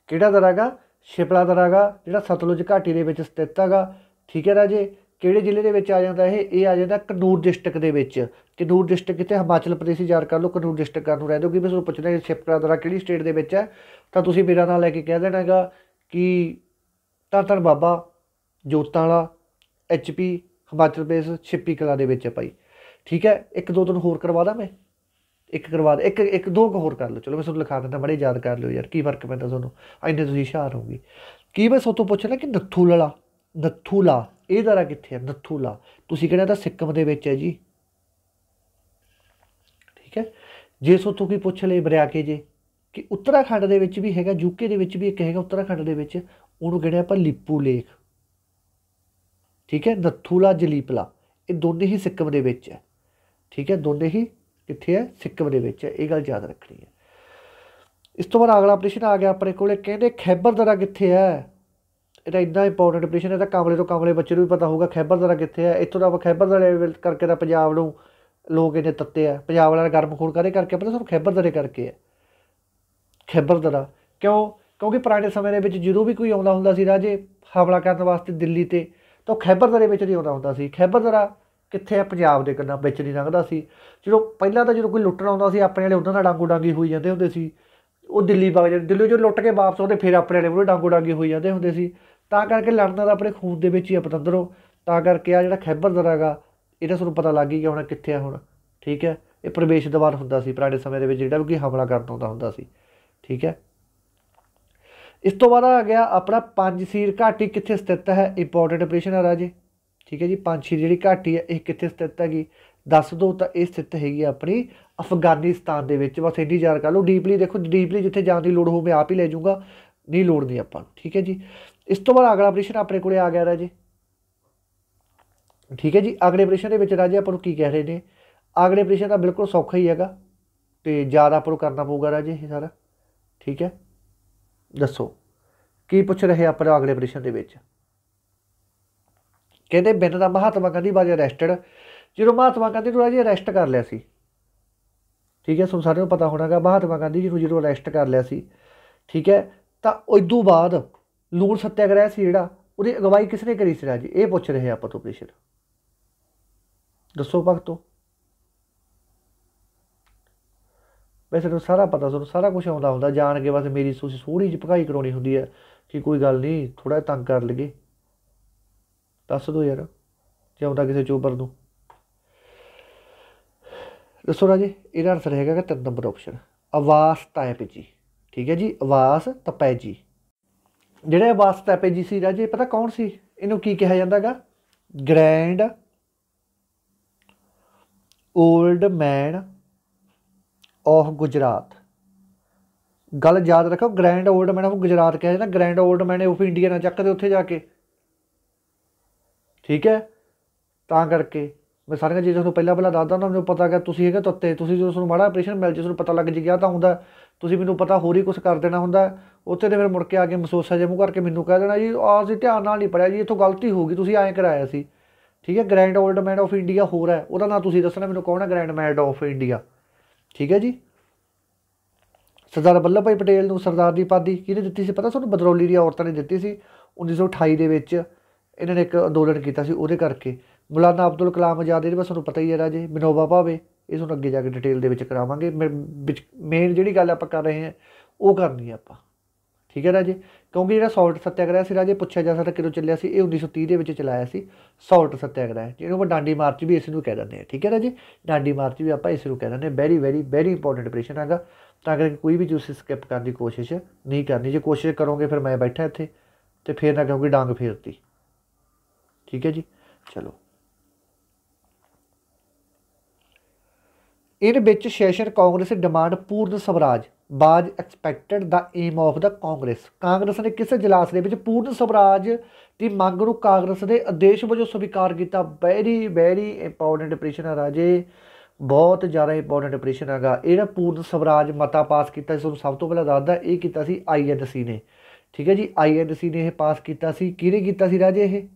ਕਿਹੜਾ ਦਰਾ ਹੈਗਾ? ਸ਼ਿਪਲਾ ਦਰਾ ਹੈਗਾ ਜਿਹੜਾ ਸਤਲੁਜ ਘਾਟੀ ਦੇ ਵਿੱਚ ਸਥਿਤ ਹੈਗਾ। ਠੀਕ ਹੈ ਰਾਜੇ, ਕਿਹੜੇ ਜ਼ਿਲ੍ਹੇ ਦੇ ਵਿੱਚ ਆ ਜਾਂਦਾ ਇਹ? ਇਹ ਆ ਜਾਂਦਾ ਕਨੂਰ ਡਿਸਟ੍ਰਿਕਟ ਦੇ ਵਿੱਚ। ਕਨੂਰ ਡਿਸਟ੍ਰਿਕਟ ਕਿਤੇ ਹਿਮਾਚਲ ਪ੍ਰਦੇਸ਼ ਹੀ ਯਾਦ ਕਰ ਲਓ ਕਨੂਰ ਡਿਸਟ੍ਰਿਕਟ ਕਰਨ ਨੂੰ ਰਹਿ ਕਿ ਮੈਂ ਤੁਹਾਨੂੰ ਪੁੱਛਣਾ ਕਿ ਦਰਾ ਕਿਹੜੀ ਸਟੇਟ ਦੇ ਵਿੱਚ ਹੈ। ਤਾਂ ਤੁਸੀਂ ਮੇਰਾ ਨਾਮ ਲੈ ਕੇ ਕਹਿ ਦੇਣਾ ਹੈਗਾ ਕਿ ਧੰਨ ਧੰਨ ਬਾਬਾ ਜੋਤਾਂ ਵਾਲਾ ਐਚਪੀ ਹਿਮਾਚਲ ਪ੍ਰਦੇਸ਼, ਛਿੱਪੀ ਕਲਾ ਦੇ ਵਿੱਚ ਹੈ ਭਾਈ। ਠੀਕ ਹੈ, ਇੱਕ ਦੋ ਦਿਨ ਹੋਰ ਕਰਵਾ ਦਾਂ ਮੈਂ। ਇੱਕ ਕਰਵਾ ਇੱਕ ਇੱਕ, ਦੋ ਕੁ ਹੋਰ ਕਰ ਲਓ। ਚਲੋ ਮੈਂ ਤੁਹਾਨੂੰ ਲਿਖਾ ਦਿੰਦਾ ਬੜੇ ਯਾਦ ਕਰ ਲਿਓ ਯਾਰ, ਕੀ ਫ਼ਰਕ ਪੈਂਦਾ ਤੁਹਾਨੂੰ? ਇੰਨੇ ਤੁਸੀਂ ਹੁਸ਼ਿਆਰ ਹੋਗੇ। ਕੀ ਮੈਂ ਪੁੱਛ ਪੁੱਛਣਾ ਕਿ ਨੱਥੂਲਾ ਨੱਥੂਲਾ, ਇਹ ਦਰਾ ਕਿੱਥੇ ਹੈ ਨੱਥੂਲਾ। ਤੁਸੀਂ ਕਹਿੰਦੇ ਤਾਂ ਸਿੱਕਮ ਦੇ ਵਿੱਚ ਹੈ ਜੀ। ਠੀਕ ਹੈ? ਜੇ ਸੋ ਸੋਤੋਂ ਕੀ ਪੁੱਛ ਲੈ ਬਰਿਆ ਕੇ ਜੇ, ਕਿ ਉੱਤਰਾਖੰਡ ਦੇ ਵਿੱਚ ਵੀ ਹੈਗਾ ਯੂਕੇ ਦੇ ਵਿੱਚ ਵੀ ਇੱਕ ਹੈਗਾ ਉੱਤਰਾਖੰਡ ਦੇ ਵਿੱਚ, ਉਹਨੂੰ ਕਹਿੰਦੇ ਆਪਾਂ ਲਿਪੂ ਲੇਕ ਠੀਕ ਹੈ? ਨੱਥੂਲਾ, ਜਲੀਪਲਾ। ਇਹ ਦੋਨੇ ਹੀ ਸਿੱਕਮ ਦੇ ਵਿੱਚ ਹੈ। ਠੀਕ ਹੈ? ਦੋਨੇ ਹੀ ਕਿੱਥੇ ਹੈ? ਸਿੱਕਮ ਦੇ ਵਿੱਚ ਹੈ। ਇਹ ਗੱਲ ਯਾਦ ਰੱਖਣੀ ਹੈ। ਇਸ ਤੋਂ ਬਾਅਦ ਅਗਲਾ ਪ੍ਰਸ਼ਨ ਆ ਗਿਆ ਆਪਣੇ ਕੋਲੇ। ਕਹਿੰਦੇ ਖੈਬਰ ਦਰਾ ਕਿੱਥੇ ਹੈ? ਇਹਦਾ ਇੰਨਾ ਇੰਪੋਰਟੈਂਟ ਪ੍ਰਸ਼ਨ ਹੈ। ਤਾਂ ਕਾਮਲੇ ਤੋਂ ਕਾਮਲੇ ਬੱਚੇ ਨੂੰ ਵੀ ਪਤਾ ਹੋਊਗਾ ਖੈਬਰ ਦਰਾ ਕਿੱਥੇ ਹੈ। ਇੱਥੋਂ ਦਾ ਖੈਬਰ ਦਰੇ ਕਰਕੇ ਤਾਂ ਪੰਜਾਬ ਨੂੰ ਲੋਕ ਇਹਨੇ ਤੱਤੇ ਆ। ਪੰਜਾਬ ਵਾਲਿਆਂ ਦਾ ਗਰਮ ਖੂਨ ਕਰੇ ਕਰਕੇ? ਪਤਾ ਸਭ ਖੈਬਰ ਦਰੇ ਕਰਕੇ ਹੈ। ਖੈਬਰ ਦਰਾ। ਕਿਉਂ? ਕਿਉਂਕਿ ਪੁਰਾਣੇ ਸਮੇਂ ਦੇ ਵਿੱਚ ਜਦੋਂ ਵੀ ਕੋਈ ਆਉਂਦਾ ਹੁੰਦਾ ਸੀ ਰਾਜੇ ਹਮਲਾ ਕਰਨ ਵਾਸਤੇ ਦਿੱਲੀ ਤੇ, ਤਾਂ ਖੈਬਰ ਦਰੇ ਵਿੱਚ ਨਹੀਂ ਆਉਂਦਾ ਹੁੰਦਾ ਸੀ। ਖੈਬਰ ਦਰਾ ਕਿੱਥੇ ਆ, ਪੰਜਾਬ ਦੇ ਕੰਨਾਂ ਵਿੱਚ ਨਹੀਂ ਲੰਘਦਾ ਸੀ। ਜਦੋਂ ਪਹਿਲਾਂ ਤਾਂ ਜਦੋਂ ਕੋਈ ਲੁੱਟਣ ਆਉਂਦਾ ਸੀ, ਆਪਣੇ ਵਾਲੇ ਉਹਨਾਂ ਦਾ ਡਾਂਗੂ ਡਾਂਗੀ ਹੋਈ ਜਾਂਦੇ ਹੁੰਦੇ ਸੀ। ਉਹ ਦਿੱਲੀ ਵਗ ਜਾਂਦੇ, ਦਿੱਲੀ ਜੋ ਲੁੱਟ ਕੇ ਵਾਪਸ ਆਉਂਦੇ, ਫਿਰ ਆਪਣੇ ਵਾਲੇ ਉਹਦੇ ਡਾਂਗੂ ਡਾਂਗੀ ਹੋਈ ਜਾਂਦੇ ਹੁੰਦੇ ਸੀ। ਤਾਂ ਕਰਕੇ ਲੜਨਾ ਤਾਂ ਆਪਣੇ ਖੂਨ ਦੇ ਵਿੱਚ ਹੀ ਆ, ਪਤੰਦਰੋਂ। ਤਾਂ ਕਰਕੇ ਆ ਜਿਹੜਾ ਖੈਬਰ ਦਰਾਗਾ ਇਹਦਾ ਤੁਹਾਨੂੰ ਪਤਾ ਲੱਗ ਗਿਆ ਹੋਣਾ ਕਿੱਥੇ ਆ ਹੁਣ, ਠੀਕ ਹੈ? ਇਹ ਪ੍ਰਵੇਸ਼ ਦਵਾਰ ਹੁੰਦਾ ਸੀ, ਪੁਰਾਣੇ ਸਮੇਂ ਦੇ ਵਿੱਚ ਜਿਹੜਾ ਵੀ ਕੋਈ ਹਮਲਾ ਕਰਨ ਆਉਂਦਾ ਹੁੰਦਾ ਸੀ, ਠੀਕ ਹੈ? ਇਸ ਤੋਂ ਬਾਅਦ ਆ ਗਿਆ ਆਪਣਾ ਪੰਜ ਸੀਰ ਘਾਟੀ, ਕਿੱਥੇ ਸਥਿਤ ਹੈ ਇੰਪੋਰਟੈਂਟ ਆਪਰੇਸ਼ਨ ਹੈ ਰਾਜੇ। ਠੀਕ ਹੈ ਜੀ, ਪੰਜ ਸੀਰ ਜਿਹੜੀ ਘਾਟੀ ਹੈ, ਇਹ ਕਿੱਥੇ ਸਥਿਤ ਹੈਗੀ? ਦੱਸ ਦੋ ਤਾਂ ਇਹ ਸਥਿਤ ਹੈਗੀ ਆਪਣੀ ਅਫਗਾਨਿਸਤਾਨ ਦੇ ਵਿੱਚ। ਬਸ ਇੰਨੀ ਯਾਦ ਕਰ ਲਓ, ਡੀਪਲੀ ਦੇਖੋ, ਡੀਪਲੀ ਜਿੱਥੇ ਜਾਣ ਦੀ ਲੋੜ ਹੋਵੇ ਆਪ ਹੀ ਲੈ ਜਾਊਗਾ, ਨਹੀਂ ਲੋੜ ਨਹੀਂ ਆਪਾਂ ਨੂੰ, ਠੀਕ ਹੈ ਜੀ। ਇਸ ਤੋਂ ਬਾਅਦ ਅਗਲਾ ਆਪਰੇਸ਼ਨ ਆਪਣੇ ਕੋਲੇ ਆ ਗਿਆ ਰਾਜੇ। ਠੀਕ ਹੈ ਜੀ, ਅਗਲੇ ਆਪਰੇਸ਼ਨ ਦੇ ਵਿੱਚ ਰਾਜੇ ਆਪਾਂ ਨੂੰ ਕੀ ਕਹਿ ਰਹੇ ਨੇ? ਅਗਲੇ ਆਪਰੇਸ਼ਨ ਤਾਂ ਬਿਲਕੁਲ ਸੌਖਾ ਹੀ ਹੈਗਾ, ਤੇ ਜ਼ਿਆਦਾ ਆਪਾਂ ਨੂੰ ਕਰਨਾ ਪਊਗਾ ਰਾਜੇ ਇਹ ਸਾਰਾ, ਠੀਕ ਹੈ? ਦੱਸੋ, ਕੀ ਪੁੱਛ ਰਹੇ ਆਪਾਂ ਅਗਲੇ ਆਪਰੇਸ਼ਨ ਦੇ ਵਿੱਚ? ਕਹਿੰਦੇ ਬਿਨ ਦਾ ਮਹਾਤਮਾ ਗਾਂਧੀ ਬਾਜ ਅਰੈਸਟਡ ਜਦੋਂ ਮਹਾਤਮਾ ਗਾਂਧੀ ਨੂੰ ਰਾਜੇ ਅਰੈਸਟ ਕਰ ਲਿਆ ਸੀ। ਠੀਕ ਹੈ ਤੁਹਾਨੂੰ ਸਾਰਿਆਂ ਨੂੰ ਪਤਾ ਹੋਣਾਗਾ, ਮਹਾਤਮਾ ਗਾਂਧੀ ਜੀ ਨੂੰ ਜਦੋਂ ਅਰੈਸਟ ਕਰ ਲਿਆ ਸੀ, ਠੀਕ ਹੈ, ਤਾਂ ਉਦੋਂ ਬਾਅਦ ਲੂਣ ਸੱਤਿਆਗ੍ਰਹਿ ਸੀ ਜਿਹੜਾ, ਉਹਦੀ ਅਗਵਾਈ ਕਿਸ ਨੇ ਕਰੀ ਸੀ ਰਾਜੇ? ਇਹ ਪੁੱਛ ਰਹੇ ਆਪਾਂ ਤੋਂ ਆਪਰੇਸ਼ਨ ਦੱਸੋ ਭਗਤੋ। ਵੈਸੇ ਤੁਹਾਨੂੰ ਸਾਰਾ ਪਤਾ, ਤੁਹਾਨੂੰ ਸਾਰਾ ਕੁਝ ਆਉਂਦਾ ਹੁੰਦਾ, ਜਾਣ ਕੇ ਬਸ ਮੇਰੀ ਤੁਸੀਂ ਸੋਹਣੀ ਜਿਹੀ ਭਕਾਈ ਕਰਾਉਣੀ ਹੁੰਦੀ ਹੈ ਕਿ ਕੋਈ ਗੱਲ ਨਹੀਂ ਥੋੜਾ ਤੰਗ ਕਰ ਲਗੇ ਦੱਸ ਦੋ ਯਾਰ ਜਿਉਂਦਾ ਕਿਸੇ ਚੋਬਰ ਨੂੰ। ਦੱਸੋ ਰਾਜੇ, ਇਹਦਾ ਆਨਸਰ ਹੈਗਾ ਕਿ ਤਿੰਨ ਨੰਬਰ ਆਪਸ਼ਨ ਆਵਾਸ ਤਾਇਪਜੀ ਠੀਕ ਹੈ ਜੀ? ਆਵਾਸ ਤਪੈਜੀ। ਜਿਹੜੇ ਆਵਾਸ ਤਾਇਪਜੀ ਸੀ ਰਾਜੇ, ਪਤਾ ਕੌਣ ਸੀ? ਇਹਨੂੰ ਕੀ ਕਿਹਾ ਜਾਂਦਾਗਾ grand old man of Gujarat. ਗੱਲ ਯਾਦ ਰੱਖੋ, grand old man of Gujarat ਕਿਹਾ ਜਾਂਦਾ। Grand old man of India ਨਾ ਚੱਕਦੇ ਉੱਥੇ ਜਾ ਕੇ। ਠੀਕ ਹੈ? ਤਾਂ ਕਰਕੇ ਮੈਂ ਸਾਰੀਆਂ ਚੀਜ਼ਾਂ ਤੁਹਾਨੂੰ ਪਹਿਲਾਂ ਪਹਿਲਾਂ ਦੱਸਦਾ ਨਾ, ਮੈਨੂੰ ਪਤਾ ਕਿ ਤੁਸੀਂ ਹੈਗਾ ਤੱਤੇ, ਤੁਸੀਂ ਜਦੋਂ ਤੁਹਾਨੂੰ ਮਾੜਾ ਆਪਰੇਸ਼ਨ ਮਿਲ ਜੇ, ਤੁਹਾਨੂੰ ਪਤਾ ਲੱਗ ਜੀ ਗਿਆ ਤਾਂ ਹੁੰਦਾ, ਤੁਸੀਂ ਮੈਨੂੰ ਪਤਾ ਹੋਰ ਹੀ ਕੁਝ ਕਰ ਦੇਣਾ ਹੁੰਦਾ, ਉੱਥੇ ਤੇ ਫਿਰ ਮੁੜ ਕੇ ਆ ਕੇ ਮਸੋਸਾ ਜੇ, ਮੂੰਹ ਕਰਕੇ ਮੈਨੂੰ ਕਹਿ ਦੇਣਾ, ਜੀ, ਆਹ ਅਸੀਂ ਧਿਆਨ ਨਾਲ ਨਹੀਂ ਪੜਿਆ ਜੀ, ਇੱਥੋਂ ਗਲਤੀ ਹੋ ਗਈ, ਤੁਸੀਂ ਐਂ ਕਰਾਇਆ ਸੀ। ਠੀਕ ਹੈ? Grand old man of India ਹੋਰ ਹੈ, ਉਹਦਾ ਨਾਂ ਤੁਸੀਂ ਦੱਸਣਾ, ਮੈਨੂੰ ਕੌਣ ਹੈ? ਗ੍ਰੈਂਡ ਮੈਨ ਆਫ ਇੰਡੀਆ ਠੀਕ ਹੈ ਜੀ? ਸਰਦਾਰ ਵੱਲਭ ਭਾਈ ਪਟੇਲ ਨੂੰ ਸਰਦਾਰ ਦੀ ਪਾਦੀ ਕਿਹਨੇ ਦਿੱਤੀ ਸੀ? ਪਤਾ ਤੁਹਾਨੂੰ? ਬਦਰੌਲੀ ਦੀ ਔਰਤਾਂ ਨੇ ਦਿੱਤੀ ਸੀ 1928 ਦੇ ਵਿੱਚ। ਇਹਨਾਂ ਨੇ ਇੱਕ ਅੰਦੋਲਨ ਕੀਤਾ ਸੀ ਉਹਦੇ ਕਰਕੇ। ਮੁਲਾਨਾ ਅਬਦੁਲ ਕਲਾਮ ਆਜ਼ਾਦ ਇਹਦੇ ਬਸ ਤੁਹਾਨੂੰ ਪਤਾ ਹੀ ਹੈ ਰਾਜੇ ਵਿਨੋਬਾ ਭਾਵੇ, ਇਹ ਤੁਹਾਨੂੰ ਅੱਗੇ ਜਾ ਕੇ ਡਿਟੇਲ ਦੇ ਵਿੱਚ ਕਰਾਵਾਂਗੇ। ਮੇਨ ਜਿਹੜੀ ਗੱਲ ਆਪਾਂ ਕਰ ਰਹੇ ਹਾਂ, ਉਹ ਕਰਨੀ ਹੈ ਆਪਾਂ। ਠੀਕ ਹੈ ਰਾਜੇ ਕਿਉਂਕਿ ਜਿਹੜਾ ਸਾਲਟ ਸੱਤਿਆਗ੍ਰਹਿ ਸੀ ਰਾਜੇ ਪੁੱਛਿਆ ਜਾ ਸਕਦਾ ਕਿਦੋਂ ਚੱਲਿਆ ਸੀ, ਇਹ 1930 ਦੇ ਵਿੱਚ ਚਲਾਇਆ ਸੀ ਸਾਲਟ ਸੱਤਿਆਗ੍ਰਹਿ। ਜਿਹਨੂੰ ਆਪਾਂ ਡਾਂਡੀ ਮਾਰਚ ਵੀ ਇਸ ਨੂੰ ਕਹਿ ਦਿੰਦੇ ਆ ਠੀਕ ਹੈ ਰਾਜੇ ਡਾਂਡੀ ਮਾਰਚ ਵੀ ਆਪਾਂ ਇਸ ਨੂੰ ਕਹਿ ਦਿੰਦੇ ਆ very very very important operation ਹੈਗਾ। ਤਾਂ ਕਰਕੇ ਕੋਈ ਵੀ ਚੀਜ਼ ਸਕਿਪ ਕਰਨ ਦੀ ਕੋਸ਼ਿਸ਼ ਨਹੀਂ ਕਰਨੀ। ਜੇ ਕੋਸ਼ਿਸ਼ ਕਰੋਗੇ ਫਿਰ ਮੈਂ ਬੈਠਾ ਇੱਥੇ, ਤੇ ਫਿਰ ਨਾ ਕਹੋਗੇ ਡਾਂਗ ਫੇਰਤੀ। ਠੀਕ ਹੈ ਜੀ? ਚਲੋ। ਇਹਦੇ ਵਿੱਚ session Congress demand Purna Swaraj, was expected the aim of the Congress. Congress ਨੇ ਕਿਸ ਇਜਲਾਸ ਦੇ ਵਿੱਚ ਪੂਰਨ ਸਵਰਾਜ ਦੀ ਮੰਗ ਨੂੰ ਕਾਂਗਰਸ ਦੇ ਆਦੇਸ਼ ਵਜੋਂ ਸਵੀਕਾਰ ਕੀਤਾ। ਵੈਰੀ ਵੈਰੀ ਇੰਪੋਰਟੈਂਟ ਆਪਰੇਸ਼ਨ ਹੈ ਰਾਜੇ ਬਹੁਤ ਜ਼ਿਆਦਾ ਇੰਪੋਰਟੈਂਟ ਆਪਰੇਸ਼ਨ ਹੈਗਾ। ਇਹਦਾ ਪੂਰਨ ਸਵਰਾਜ ਮਤਾ ਪਾਸ ਕੀਤਾ ਤੁਹਾਨੂੰ ਸਭ ਤੋਂ ਪਹਿਲਾਂ ਦੱਸਦਾ, ਇਹ ਕੀਤਾ ਸੀ ਆਈਐਨਸੀ ਨੇ। ਠੀਕ ਹੈ ਜੀ? ਆਈਐਨਸੀ ਨੇ ਇਹ ਪਾਸ ਕੀਤਾ ਸੀ। ਕਿਹਨੇ ਕੀਤਾ ਸੀ ਰਾਜੇ ਇਹ?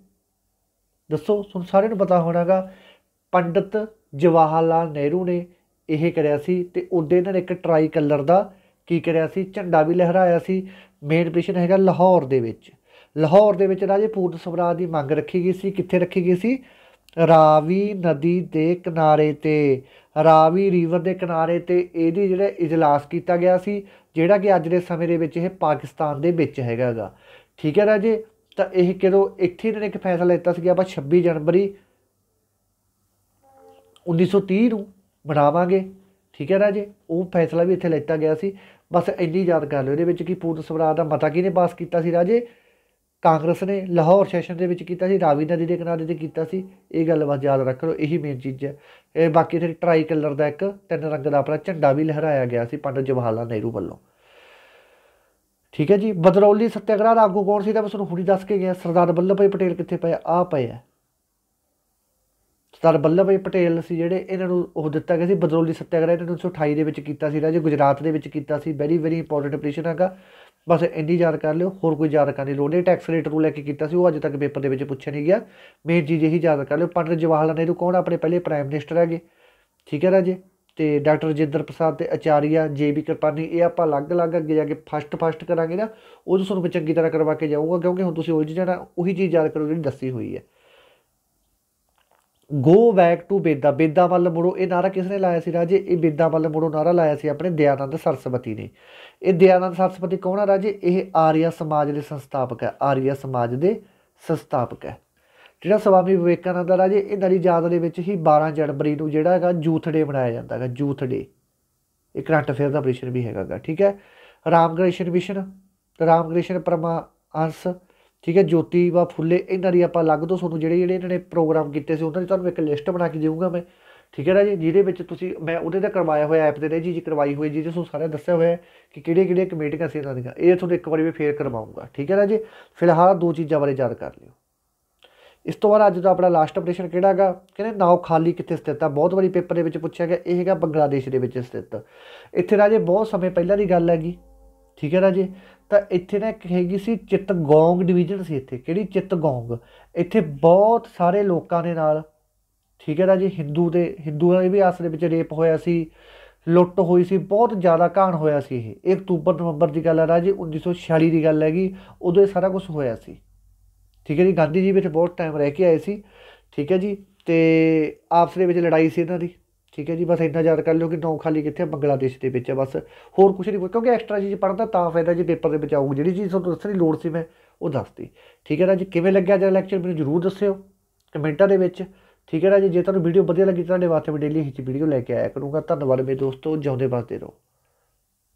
ਦੱਸੋ, ਤੁਹਾਨੂੰ ਸਾਰਿਆਂ ਨੂੰ ਪਤਾ ਹੋਣਾਗਾ ਪੰਡਿਤ ਜਵਾਹਰ ਲਾਲ ਨਹਿਰੂ ਨੇ ਇਹ ਕਰਿਆ ਸੀ ਤੇ ਉਹਦੇ ਨੇ ਇੱਕ ਟਰਾਈ ਕਲਰ ਦਾ ਕੀ ਕਰਿਆ ਸੀ, ਝੰਡਾ ਵੀ ਲਹਿਰਾਇਆ ਸੀ। ਮੇਨ ਪੋਜੀਸ਼ਨ ਹੈਗਾ ਲਾਹੌਰ ਦੇ ਵਿੱਚ। ਲਾਹੌਰ ਦੇ ਵਿੱਚ ਰਾਜੇ ਪੂਰਨ ਸਮਰਾਜ ਦੀ ਮੰਗ ਰੱਖੀ ਗਈ ਸੀ, ਕਿੱਥੇ ਰੱਖੀ ਗਈ ਸੀ? ਰਾਵੀ ਨਦੀ ਦੇ ਕਿਨਾਰੇ ਤੇ, ਰਾਵੀ ਰਿਵਰ ਦੇ ਕਿਨਾਰੇ ਤੇ ਇਹਦੀ ਜਿਹੜਾ ਇਜਲਾਸ ਕੀਤਾ ਗਿਆ ਸੀ, ਜਿਹੜਾ ਕਿ ਅੱਜ ਦੇ ਸਮੇਂ ਦੇ ਵਿੱਚ ਇਹ ਪਾਕਿਸਤਾਨ ਦੇ ਵਿੱਚ ਹੈਗਾਗਾ ਠੀਕ ਹੈ ਰਾਜੇ? ਤਾਂ ਇਹ ਕਿਦੋਂ ਇੱਥੇ ਇਹਨਾਂ ਨੇ ਇੱਕ ਫੈਸਲਾ ਲਿੱਤਾ ਸੀ ਕਿ ਆਪਾਂ 26 ਜਨਵਰੀ 1930 ਨੂੰ ਬਣਾਵਾਂਗੇ। ਠੀਕ ਹੈ ਰਾਜੇ ਉਹ ਫੈਸਲਾ ਵੀ ਇੱਥੇ ਲਿੱਤਾ ਗਿਆ ਸੀ। ਬਸ ਇੰਨੀ ਯਾਦ ਕਰ ਲਓ ਇਹਦੇ ਵਿੱਚ ਕਿ ਪੂਰਨ ਸਵਰਾਜ ਦਾ ਮਤਾ ਕਿਹਨੇ ਪਾਸ ਕੀਤਾ ਸੀ ਰਾਜੇ? ਕਾਂਗਰਸ ਨੇ ਲਾਹੌਰ ਸੈਸ਼ਨ ਦੇ ਵਿੱਚ ਕੀਤਾ ਸੀ, ਰਾਵੀ ਨਦੀ ਦੇ ਕਿਨਾਰੇ ਤੇ ਕੀਤਾ ਸੀ। ਇਹ ਗੱਲ ਬਸ ਯਾਦ ਰੱਖ ਲਓ ਇਹੀ ਮੇਨ ਚੀਜ਼ ਹੈ। ਇਹ ਬਾਕੀ ਇੱਥੇ ਟਰਾਈ ਕਲਰ ਦਾ ਇੱਕ ਤਿੰਨ ਰੰਗ ਦਾ ਆਪਣਾ ਝੰਡਾ ਵੀ ਲਹਿਰਾਇਆ ਗਿਆ ਸੀ ਪੰਡਤ ਜਵਾਹਰ ਲਾਲ ਨਹਿਰੂ ਵੱਲੋਂ। ਠੀਕ ਹੈ ਜੀ, ਬਦਰੌਲੀ ਸੱਤਿਆਗ੍ਰਹਿ ਦਾ ਆਗੂ ਕੌਣ ਸੀ ਤਾਂ ਮੈਂ ਤੁਹਾਨੂੰ ਹੁਣੀ ਦੱਸ ਕੇ ਗਿਆ, ਸਰਦਾਰ ਵੱਲਭ ਭਾਈ ਪਟੇਲ ਕਿੱਥੇ ਪਏ ਆ? ਪਏ ਆ। ਸਰਦਾਰ ਵੱਲਭ ਭਾਈ ਪਟੇਲ ਸੀ ਜਿਹੜੇ ਇਹਨਾਂ ਨੂੰ ਉਹ ਦਿੱਤਾ ਗਿਆ ਸੀ, ਬਦਰੌਲੀ ਸੱਤਿਆਗ੍ਰਹਿ ਇਹਨਾਂ ਨੂੰ 1928 ਦੇ ਵਿੱਚ ਕੀਤਾ ਸੀ ਰਾਜੇ ਗੁਜਰਾਤ ਦੇ ਵਿੱਚ ਕੀਤਾ ਸੀ ਵੈਰੀ ਵੈਰੀ ਇੰਪੋਰਟੈਂਟ ਆਪਰੇਸ਼ਨ ਹੈਗਾ। ਬਸ ਇੰਨੀ ਯਾਦ ਕਰ ਲਿਓ, ਹੋਰ ਕੋਈ ਯਾਦ ਕਰਨੀ ਲੋੜ ਨਹੀਂ ਟੈਕਸ ਰੇਟ ਨੂੰ ਲੈ ਕੇ ਕੀਤਾ ਸੀ, ਉਹ ਅੱਜ ਤੱਕ ਪੇਪਰ ਦੇ ਵਿੱਚ ਪੁੱਛਿਆ ਨਹੀਂ ਗਿਆ। ਮੇਨ ਚੀਜ਼ ਇਹੀ ਯਾਦ ਕਰ ਲਿਓ, ਪੰਡਿਤ ਜਵਾਹਰ ਲਾਲ ਨਹਿਰੂ ਕੌਣ ਆਪਣੇ ਪਹਿਲੇ ਪ੍ਰਾਈਮ ਮਿਨਿਸਟਰ ਹੈਗੇ। ਠੀਕ ਹੈ ਰਾਜੇ? ਤੇ ਡਾਕਟਰ ਰਜਿੰਦਰ ਪ੍ਰਸਾਦ ਤੇ ਆਚਾਰੀਆ ਜੇ ਵੀ ਕਿਰਪਾਨੀ, ਇਹ ਆਪਾਂ ਅਲੱਗ-ਅਲੱਗ ਅੱਗੇ ਜਾ ਕੇ ਫਸਟ ਫਸਟ ਕਰਾਂਗੇ ਨਾ, ਉਹ ਤੁਹਾਨੂੰ ਚੰਗੀ ਤਰ੍ਹਾਂ ਕਰਵਾ ਕੇ ਜਾਊਗਾ, ਕਿਉਂਕਿ ਹੁਣ ਤੁਸੀਂ ਉਲਝ ਜਾਣਾ, ਉਹੀ ਚੀਜ਼ ਯਾਦ ਕਰੋ ਜਿਹੜੀ ਦੱਸੀ ਹੋਈ ਹੈ। ਗੋ ਬੈਕ ਟੂ ਬੇਦਾ ਬੇਦਾ ਵੱਲ ਮੁੜੋ, ਇਹ ਨਾਰਾ ਕਿਸ ਨੇ ਲਾਇਆ ਸੀ ਰਾਜੇ? ਇਹ ਬੇਦਾ ਵੱਲ ਮੁੜੋ ਨਾਰਾ ਲਾਇਆ ਸੀ ਆਪਣੇ ਦਿਆਨੰਦ ਸਰਸਵਤੀ ਨੇ। ਇਹ ਦਿਆਨੰਦ ਸਰਸਵਤੀ ਕੌਣ ਆ ਰਾਜੇ? ਇਹ ਆਰੀਆ ਸਮਾਜ ਦੇ ਸੰਸਥਾਪਕ ਹੈ, ਆਰੀਆ ਸਮਾਜ ਦੇ ਸੰਸਥਾਪਕ ਹੈ। ਜਿਹੜਾ ਸਵਾਮੀ ਵਿਵੇਕਾਨੰਦ ਰਾਜੇ ਇਹਨਾਂ ਦੀ ਯਾਦ ਦੇ ਵਿੱਚ ਹੀ 12 ਜਨਵਰੀ ਨੂੰ ਜਿਹੜਾ ਹੈਗਾ ਯੂਥ ਡੇ ਮਨਾਇਆ ਜਾਂਦਾ ਹੈਗਾ ਯੂਥ ਡੇ। ਇਹ ਕਰੰਟ ਅਫੇਅਰ ਦਾ ਆਪਰੇਸ਼ਨ ਵੀ ਹੈਗਾਗਾ ਠੀਕ ਹੈ? ਰਾਮਕ੍ਰਿਸ਼ਨ ਮਿਸ਼ਨ ਤੇ ਰਾਮਕ੍ਰਿਸ਼ਨ ਪਰਮਹੰਸ ਠੀਕ ਹੈ? ਜੋਤੀ ਬਾ ਫੁੱਲੇ, ਇਹਨਾਂ ਦੀ ਆਪਾਂ ਅਲੱਗ ਤੋਂ ਤੁਹਾਨੂੰ ਜਿਹੜੇ ਜਿਹੜੇ ਇਹਨਾਂ ਨੇ ਪ੍ਰੋਗਰਾਮ ਕੀਤੇ ਸੀ, ਉਹਨਾਂ ਦੀ ਤੁਹਾਨੂੰ ਇੱਕ ਲਿਸਟ ਬਣਾ ਕੇ ਦੇਵਾਂਗਾ ਮੈਂ। ਠੀਕ ਹੈ ਨਾ ਜੀ? ਜਿਹਦੇ ਵਿੱਚ ਤੁਸੀਂ, ਮੈਂ ਉਹਦੇ ਤੇ ਕਰਵਾਇਆ ਹੋਇਆ ਐਪ ਦੇ ਨੇ ਜੀ ਜੀ ਕਰਵਾਈ ਹੋਈ ਜੀ ਤੁਹਾਨੂੰ ਸਾਰਾ ਦੱਸਿਆ ਹੋਇਆ ਕਿ ਕਿਹੜੇ ਕਿਹੜੇ ਕਮੇਟੀਆਂ ਸੀ ਇਹਨਾਂ ਦੀਆਂ। ਇਹ ਤੁਹਾਨੂੰ ਇੱਕ ਵਾਰੀ ਮੈਂ ਫੇਰ ਕਰਵਾਉਂਗਾ ਠੀਕ ਹੈ ਨਾ ਜੀ? ਫਿਲਹਾਲ ਦੋ ਚੀਜ਼ਾਂ ਬਾਰੇ ਯਾਦ ਕਰ ਲਿਓ ਇਸ ਤੋਂ ਬਾਅਦ ਅੱਜ ਦਾ ਆਪਣਾ ਲਾਸਟ ਆਪਰੇਸ਼ਨ ਕਿਹੜਾ ਹੈਗਾ? ਕਹਿੰਦੇ ਨਾਓ ਖਾਲੀ ਕਿੱਥੇ ਸਥਿਤ ਆ? ਬਹੁਤ ਵਾਰੀ ਪੇਪਰ ਦੇ ਵਿੱਚ ਪੁੱਛਿਆ ਗਿਆ, ਇਹ ਹੈਗਾ ਬੰਗਲਾਦੇਸ਼ ਦੇ ਵਿੱਚ ਸਥਿਤ। ਇੱਥੇ ਰਾਜੇ ਬਹੁਤ ਸਮੇਂ ਪਹਿਲਾਂ ਦੀ ਗੱਲ ਹੈਗੀ। ਠੀਕ ਹੈ ਰਾਜੇ? ਤਾਂ ਇੱਥੇ ਨਾ ਇੱਕ ਹੈਗੀ ਸੀ ਚਿੱਤਗੋਂਗ ਡਿਵੀਜ਼ਨ ਸੀ ਇੱਥੇ। ਕਿਹੜੀ? ਚਿੱਤਗੋਂਗ। ਇੱਥੇ ਬਹੁਤ ਸਾਰੇ ਲੋਕਾਂ ਦੇ ਨਾਲ, ਠੀਕ ਹੈ ਰਾਜੇ? ਹਿੰਦੂ ਦੇ, ਹਿੰਦੂਆਂ ਦੇ ਵੀ ਆਸ ਦੇ ਵਿੱਚ ਰੇਪ ਹੋਇਆ ਸੀ, ਲੁੱਟ ਹੋਈ ਸੀ, ਬਹੁਤ ਜ਼ਿਆਦਾ ਘਾਣ ਹੋਇਆ ਸੀ ਇਹ। ਇਹ ਅਕਤੂਬਰ, ਨਵੰਬਰ ਦੀ ਗੱਲ ਹੈ ਰਾਜੇ। 1946 ਦੀ ਗੱਲ ਹੈਗੀ। ਉਦੋਂ ਇਹ ਸਾਰਾ ਕੁਝ ਹੋਇਆ ਸੀ। ਠੀਕ ਹੈ ਜੀ, ਗਾਂਧੀ ਜੀ ਵਿੱਚ ਬਹੁਤ ਟਾਈਮ ਰਹਿ ਕੇ ਆਏ ਸੀ, ਠੀਕ ਹੈ ਜੀ, ਤੇ ਆਪਸ ਦੇ ਵਿੱਚ ਲੜਾਈ ਸੀ ਇਹਨਾਂ ਦੀ, ਠੀਕ ਹੈ ਜੀ, ਬਸ ਇੰਨਾ ਯਾਦ ਕਰ ਲਿਓ ਕਿ ਨੌ ਖਾਲੀ ਕਿੱਥੇ ਬੰਗਲਾਦੇਸ਼ ਦੇ ਵਿੱਚ ਹੈ ਬਸ ਹੋਰ ਕੁਝ ਨਹੀਂ, ਕਿਉਂਕਿ ਐਕਸਟਰਾ ਚੀਜ਼ ਪੜ੍ਹਦਾ ਤਾਂ ਫਾਇਦਾ ਜੀ ਪੇਪਰ ਦੇ ਵਿੱਚ ਆਊਗੀ, ਜਿਹੜੀ ਚੀਜ਼ ਤੁਹਾਨੂੰ ਦੱਸਣ ਦੀ ਲੋੜ ਸੀ ਮੈਂ, ਉਹ ਦੱਸਤੀ, ਠੀਕ ਹੈ ਨਾ ਜੀ ਕਿਵੇਂ ਲੱਗਿਆ ਜਿਹੜਾ ਲੈਕਚਰ ਮੈਨੂੰ ਜਰੂਰ ਦੱਸਿਓ ਕਮੈਂਟਾਂ ਦੇ ਵਿੱਚ, ਠੀਕ ਹੈ ਨਾ ਜੀ ਜੇ ਤੁਹਾਨੂੰ ਵੀਡੀਓ ਵਧੀਆ ਲੱਗੀ ਤਾਂ ਤੁਹਾਡੇ ਵਾਸਤੇ ਮੈਂ ਡੇਲੀ ਇਹ ਵੀਡੀਓ ਲੈ ਕੇ ਆਇਆ ਕਰੂੰਗਾ, ਧੰਨਵਾਦ ਮੇਰੇ ਦੋਸਤੋ, ਜਿਉਂਦੇ ਵਸਦੇ ਰਹੋ।